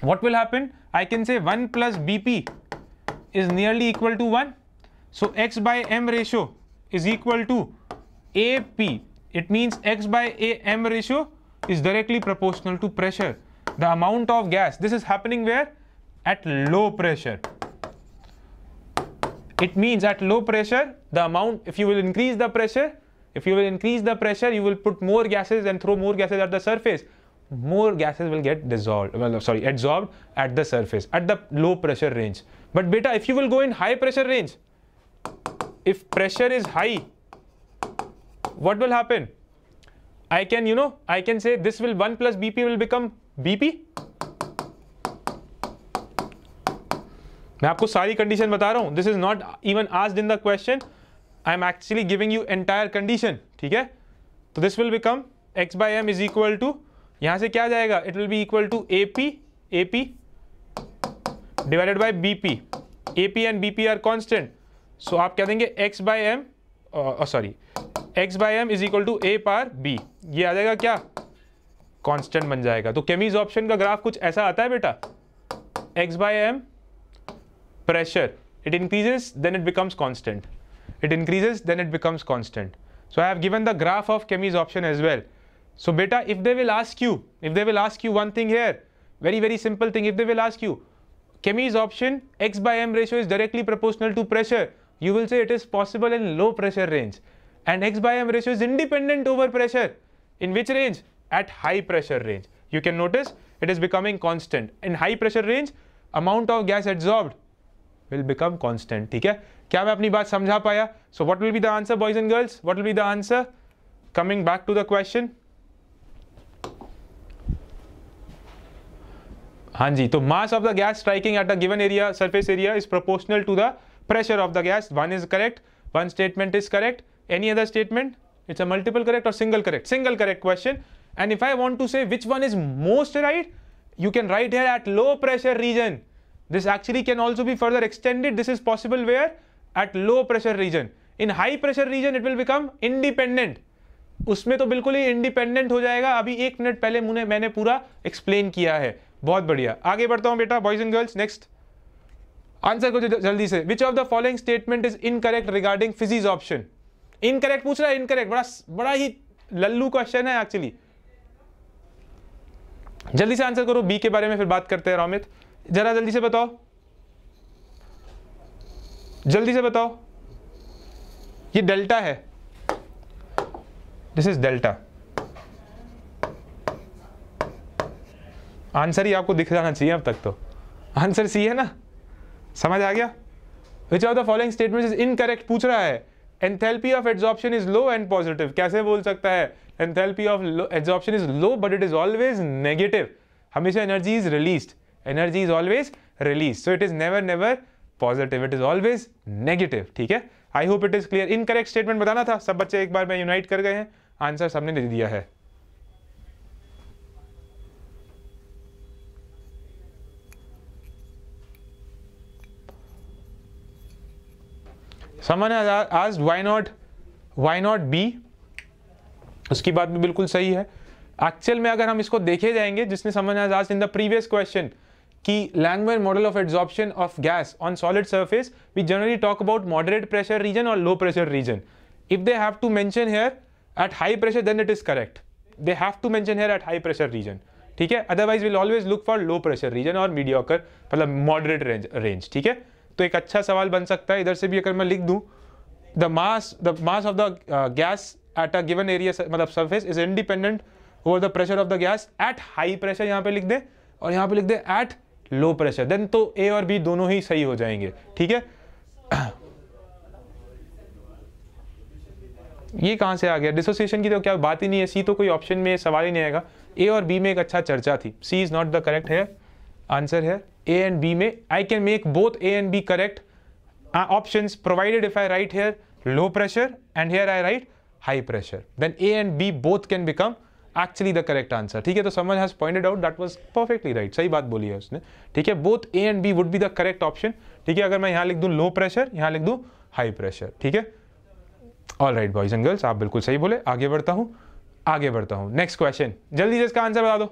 what will happen? I can say 1 plus BP is nearly equal to 1. So, X by M ratio is equal to AP. It means X by AM ratio is directly proportional to pressure. The amount of gas. This is happening where? At low pressure it means at low pressure the amount if you will increase the pressure if you will increase the pressure you will put more gases and throw more gases at the surface. More gases will get dissolved well sorry absorbed at the surface at the low pressure range. But beta if you will go in high pressure range if pressure is high what will happen? I can you know i can say this will 1 plus bp will become bp मैं आपको सारी condition बता रहा हूँ। This is not even asked in the question I am actually giving you entire condition ठीक है? तो this will become x by m is equal to यहाँ से क्या जाएगा? It will be equal to a p a p divided by b p a p and b p are constant so आप क्या देंगे? X by m sorry x by m is equal to a par b ये आ जाएगा क्या? Constant बन जाएगा। तो केमीज ऑप्शन का ग्राफ कुछ ऐसा आता है बेटा? X by m pressure. It increases then it becomes constant. It increases then it becomes constant. So i have given the graph of chemy's option as well. So beta if they will ask you if they will ask you one thing here very very simple thing if they will ask you chemy's option x by m ratio is directly proportional to pressure. You will say it is possible in low pressure range. And x by m ratio is independent over pressure. In which range? At high pressure range. You can notice it is becoming constant. In high pressure range amount of gas absorbed will become constant ठीक है? क्या मैं अपनी बात समझा पाया? So what will be the answer boys and girls what will be the answer coming back to the question हाँ जी तो mass of the gas striking at the given area surface area is proportional to the pressure of the gas one is correct one statement is correct any other statement it's a multiple correct और single correct single correct question and if I want to say which one is most right you can write here at low pressure region this actually can also be further extended. This is possible where? At low pressure region. In high pressure region, it will become independent. उसमें तो बिल्कुल ही independent हो जाएगा। अभी एक minute पहले मुझे मैंने पूरा एक्सप्लेन किया है। बहुत बढ़िया। आगे बढ़ता हूँ बेटा boys and girls next answer को जल्दी से। Which of the following statement is incorrect regarding physisorption incorrect पूछ रहा है इनकरेक्ट बड़ा बड़ा ही लल्लू क्वेश्चन है एक्चुअली जल्दी से आंसर करो। बी के बारे में फिर बात करते हैं रोमित जरा जल्दी से बताओ। जल्दी से बताओ। ये डेल्टा है। दिस इज़ डेल्टा आंसर ही आपको दिख जाना चाहिए अब तक तो। आंसर सी है ना? समझ आ गया? Which of the following statement is incorrect पूछ रहा है। Enthalpy of absorption is low and positive कैसे बोल सकता है? Enthalpy of adsorption is low but it is always negative हमेशा energy is released energy is always release so it is never never positive it is always negative ठीक है? I hope it is clear incorrect statement बताना था। सब बच्चे एक बार में unite कर गए हैं। आंसर सबने दे दिया है। समन आज why not why not b? उसकी बात भी बिल्कुल सही है। एक्चुअल में अगर हम इसको देखे जाएँगे, जिसने समन आज asked in the previous question कि language model of absorption of gas on solid surface we generally talk about moderate pressure region और low pressure region if they have to mention here at high pressure, then it is correct. They have to mention here at high pressure region. ठीक है? Otherwise will always look for low pressure region और mediocre मतलब moderate range range ठीक है? तो एक अच्छा सवाल बन सकता है। इधर से भी अगर मैं लिख दूँ the mass the mass of the gas at a given area मतलब surface is independent over the pressure of the gas at high pressure यहाँ पे लिख दे। और यहाँ पे लिख दे एट लो प्रेशर देन तो ए और बी दोनों ही सही हो जाएँगे, ठीक है? ये कहाँ से आ गया? डिसोसिएशन की तो क्या बात ही नहीं है सी तो कोई ऑप्शन में सवाल ही नहीं आएगा। ए और बी में एक अच्छा चर्चा थी। C is not the correct है आंसर है। ए एंड बी में I can make both A and B correct options provided if I write here low pressure and here I write high pressure then A and B both can become actually the correct answer ठीक है तो समझ has pointed out that was perfectly right सही बात बोली है उसने। ठीक है both A and B would be the correct option ठीक है, अगर मैं यहाँ लिख दूँ लो प्रेशर यहाँ लिख दूँ हाई प्रेशर ठीक है? All right boys and girls आप बिल्कुल सही बोले। आगे बढ़ता हूँ, आगे बढ़ता हूँ। नेक्स्ट क्वेश्चन जल्दी से इसका आंसर बता दो।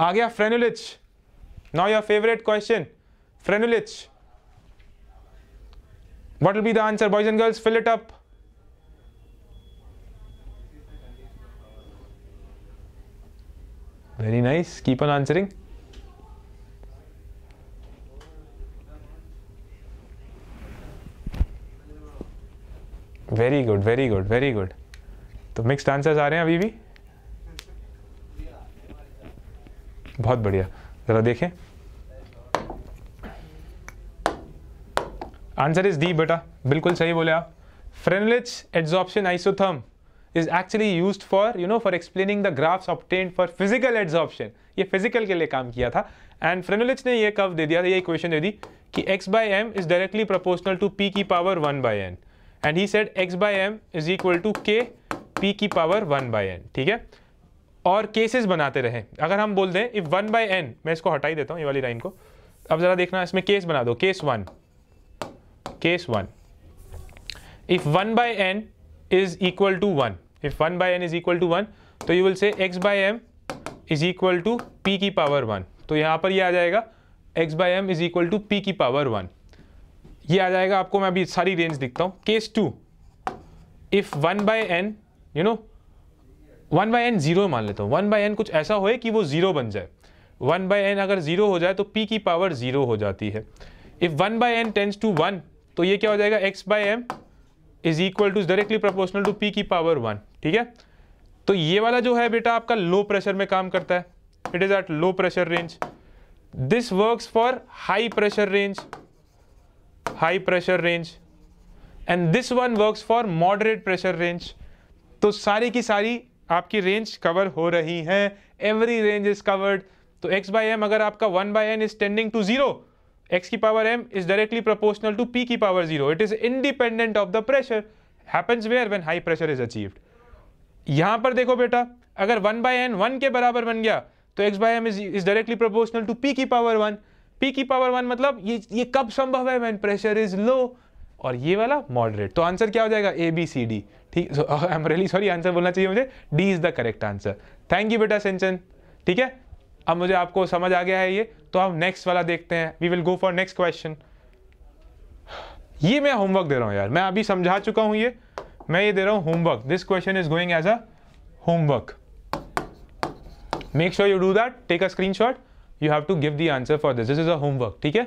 आ गया Freundlich now your favourite question Freundlich what will be the answer, boys and girls? Fill it up. Very nice. Keep on answering. Very good very good very good तो mixed answers आ रहे हैं अभी भी? बहुत बढ़िया। जरा देखें। आंसर इज़ डी बेटा। बिल्कुल सही बोले आप। Freundlich adsorption isotherm is actually use for you know for explaining the graphs obtain for physical adsorption ये फ़िज़िकल के लिए काम किया था। एंड फ्रेनलिच ने ये कव दे दिया था ये इक्वेशन दे दी कि x by m is directly proportional to p की power one by n and he said x by m is equal to k p की पावर वन बाई एन ठीक है? और केसेस बनाते रहे। अगर हम बोल दें इफ़ वन बाई एन मैं इसको हटाई देता हूँ, ये वाली लाइन को। अब जरा देखना, इसमें केस बना दो। Case one case one if one by n is equal to one if one by n is equal to one तो you will say x by m is equal to p की power one तो यहाँ पर ये आ जाएगा x by m is equal to p की power one ये आ जाएगा आपको, मैं अभी सारी रेंज दिखता हूँ। Case two if one by n you know one by n zero मान लेता हूँ। वन बाई एन कुछ ऐसा होए कि वो ज़ीरो बन जाए। वन बाई एन अगर ज़ीरो हो जाए तो पी की पावर ज़ीरो हो जाती है। If one by n tends to one तो ये क्या हो जाएगा? X by m is equal to directly proportional to p की पावर वन ठीक है? तो ये वाला जो है बेटा आपका लो प्रेशर में काम करता है। It is at low pressure range this works for high pressure range high pressure range and this one works for moderate pressure range तो सारी की सारी आपकी रेंज कवर हो रही है। एवरी रेंज इज़ कवर्ड तो x बाई एम अगर आपका 1 by n is tending to zero x की power m is directly proportional to p की power zero it is independent of the pressure happens where when high pressure is achieved यहाँ पर देखो बेटा, अगर 1 by N one के बराबर बन गया तो x by m is is directly proportional to p की पावर वन p की पावर वन मतलब ये ये कब संभव है व्हेन प्रेशर इज़ लो और ये वाला मॉडरेट तो आंसर क्या हो जाएगा? ए बी सी डी ठीक I am really sorry answer बोलना चाहिए मुझे. D is the correct answer thank you बेटा सेंचन ठीक है? अब मुझे आपको समझ आ गया है ये तो हम नेक्स्ट वाला देखते हैं. We will go for next question ये मैं होमवर्क दे रहा हूँ यार. मैं अभी समझा चुका हूँ ये. मैं ये दे रहा हूँ homework this question is going as a homework make sure you do that take a screenshot you have to give the answer for this this is a homework ठीक है?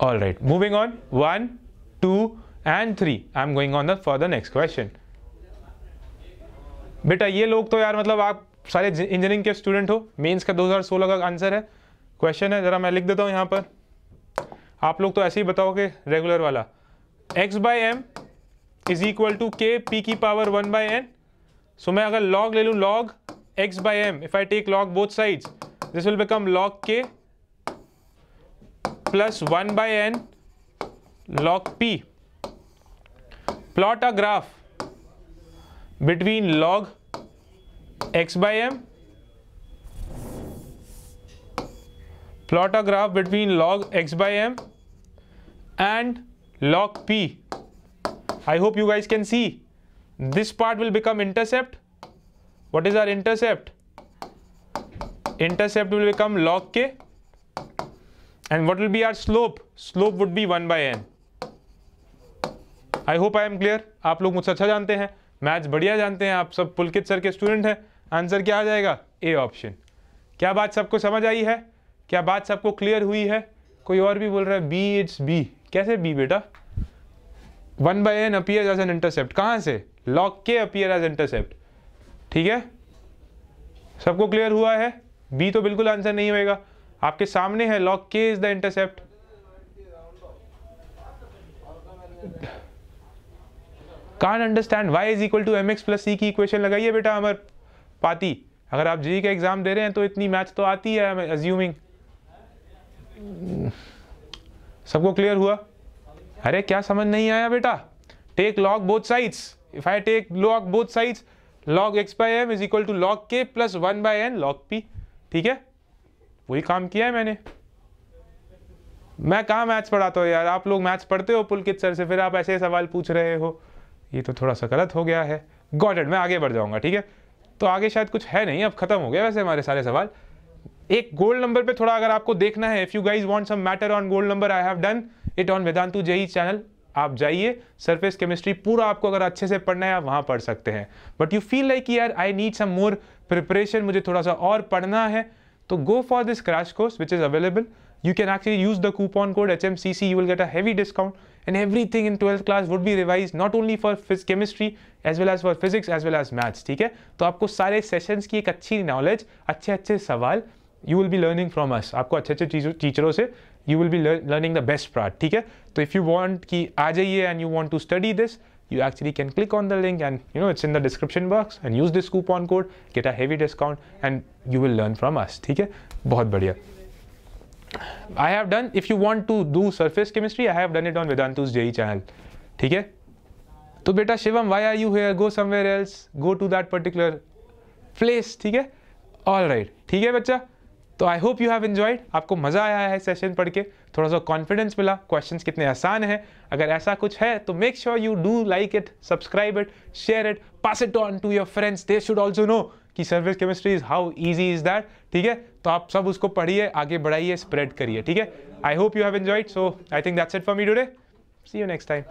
All right. Moving on. One, two, and three. I'm going on the, for the next question. बेटा, ये लोग तो यार मतलब आप सारे इंजीनियरिंग के स्टूडेंट हो. मेंस का 2016 का आंसर है. क्वेश्चन है. जरा मैं लिख देता हूँ यहाँ पर. आप लोग तो ऐसे ही बताओगे रेगुलर वाला. X by m is equal to k p की power one by n so मैं अगर लॉग ले लूँ log x by m if I take log both sides this will become log k plus one by n log p plot a graph between log x by m plot a graph between log x by m and log p. I hope you guys can see. This part will become intercept. What is our intercept? Intercept will become log k and what will be our slope slope would be 1 by n I hope I am clear आप लोग मुझसे अच्छा जानते हैं maths बढ़िया जानते हैं आप सब पुलकित सर के स्टूडेंट हैं आंसर क्या आ जाएगा ए ऑप्शन क्या बात सबको समझ आई है क्या बात सबको क्लियर हुई है कोई और भी बोल रहा है बी इट्स बी कैसे बी बेटा? One by n appear as an intercept कहाँ से? Log k appear as intercept ठीक है? सबको क्लियर हुआ है? बी तो बिल्कुल आंसर नहीं होएगा। आपके सामने है log k is the intercept can understand y is equal to m x plus c की इक्वेशन लगाइए बेटा अमर। पाती, अगर आप जी का एग्ज़ाम दे रहे हैं तो इतनी मैच तो आती है अज्यूमिंग सबको क्लियर हुआ? अरे, क्या समझ नहीं आया बेटा? Take log both sides if I take log both sides log x by m is equal to log k plus 1 by n log p. ठीक है? वही काम किया है मैंने। मैं कहा मैथ्स पढ़ाता हूँ यार? आप लोग मैथ्स पढ़ते हो पुलकित सर से, फिर आप ऐसे सवाल पूछ रहे हो। ये तो थोड़ा सा गलत हो गया है। गॉड इट मैं आगे बढ़ जाऊँगा, ठीक है? तो आगे शायद कुछ है नहीं, अब खत्म हो गया वैसे हमारे सारे सवाल। एक गोल्ड नंबर पे थोड़ा अगर आपको देखना है if you guys want some matter on gold number I have done it on Vedantu JEE channel आप जाइए सरफेस केमिस्ट्री पूरा आपको अगर अच्छे से पढ़ना है, आप वहाँ पढ़ सकते हैं। बट यू फील लाइक यार I need some more preparation मुझे थोड़ा सा और पढ़ना है। तो go for this crash course which is available you can actually use the coupon code H M C C you will get a discount and everything in twelfth class would be revise not only for फिज chemistry as well as for physics as well as maths ठीक है? तो आपको सारे sessions की एक अच्छी knowledge अच्छे अच्छे सवाल यू विल भी लर्निंग फ्रॉम अस आपको अच्छे अच्छे टीचरों से यू विल भी लर्निंग द बेस्ट पार्ट ठीक है? तो इफ़ यू वॉन्ट कि आ जाइए and you want to study this you actually can click on the link and you know it's in the description box and use this coupon code get a heavy discount and you will learn from us ठीक है? बहुत बढ़िया। I have done if you want to do surface chemistry I have done it on Vedantu's JEE channel ठीक है? तो बेटा Shivam why are you here go somewhere else go to that particular place ठीक है? All right ठीक है बच्चा? तो I hope you have enjoyed आपको मज़ा आया है सेशन पढ़ के. थोड़ा सा कॉन्फिडेंस मिला. क्वेश्चंस कितने आसान हैं. अगर ऐसा कुछ है तो make sure you do like it subscribe it share it pass it on to your friends they should also know कि service chemistry is how easy is that ठीक है? तो आप सब उसको पढ़िए, आगे बढ़ाइए स्प्रेड करिए. ठीक है? I hope you have enjoyed so I think that's it for me today see you next time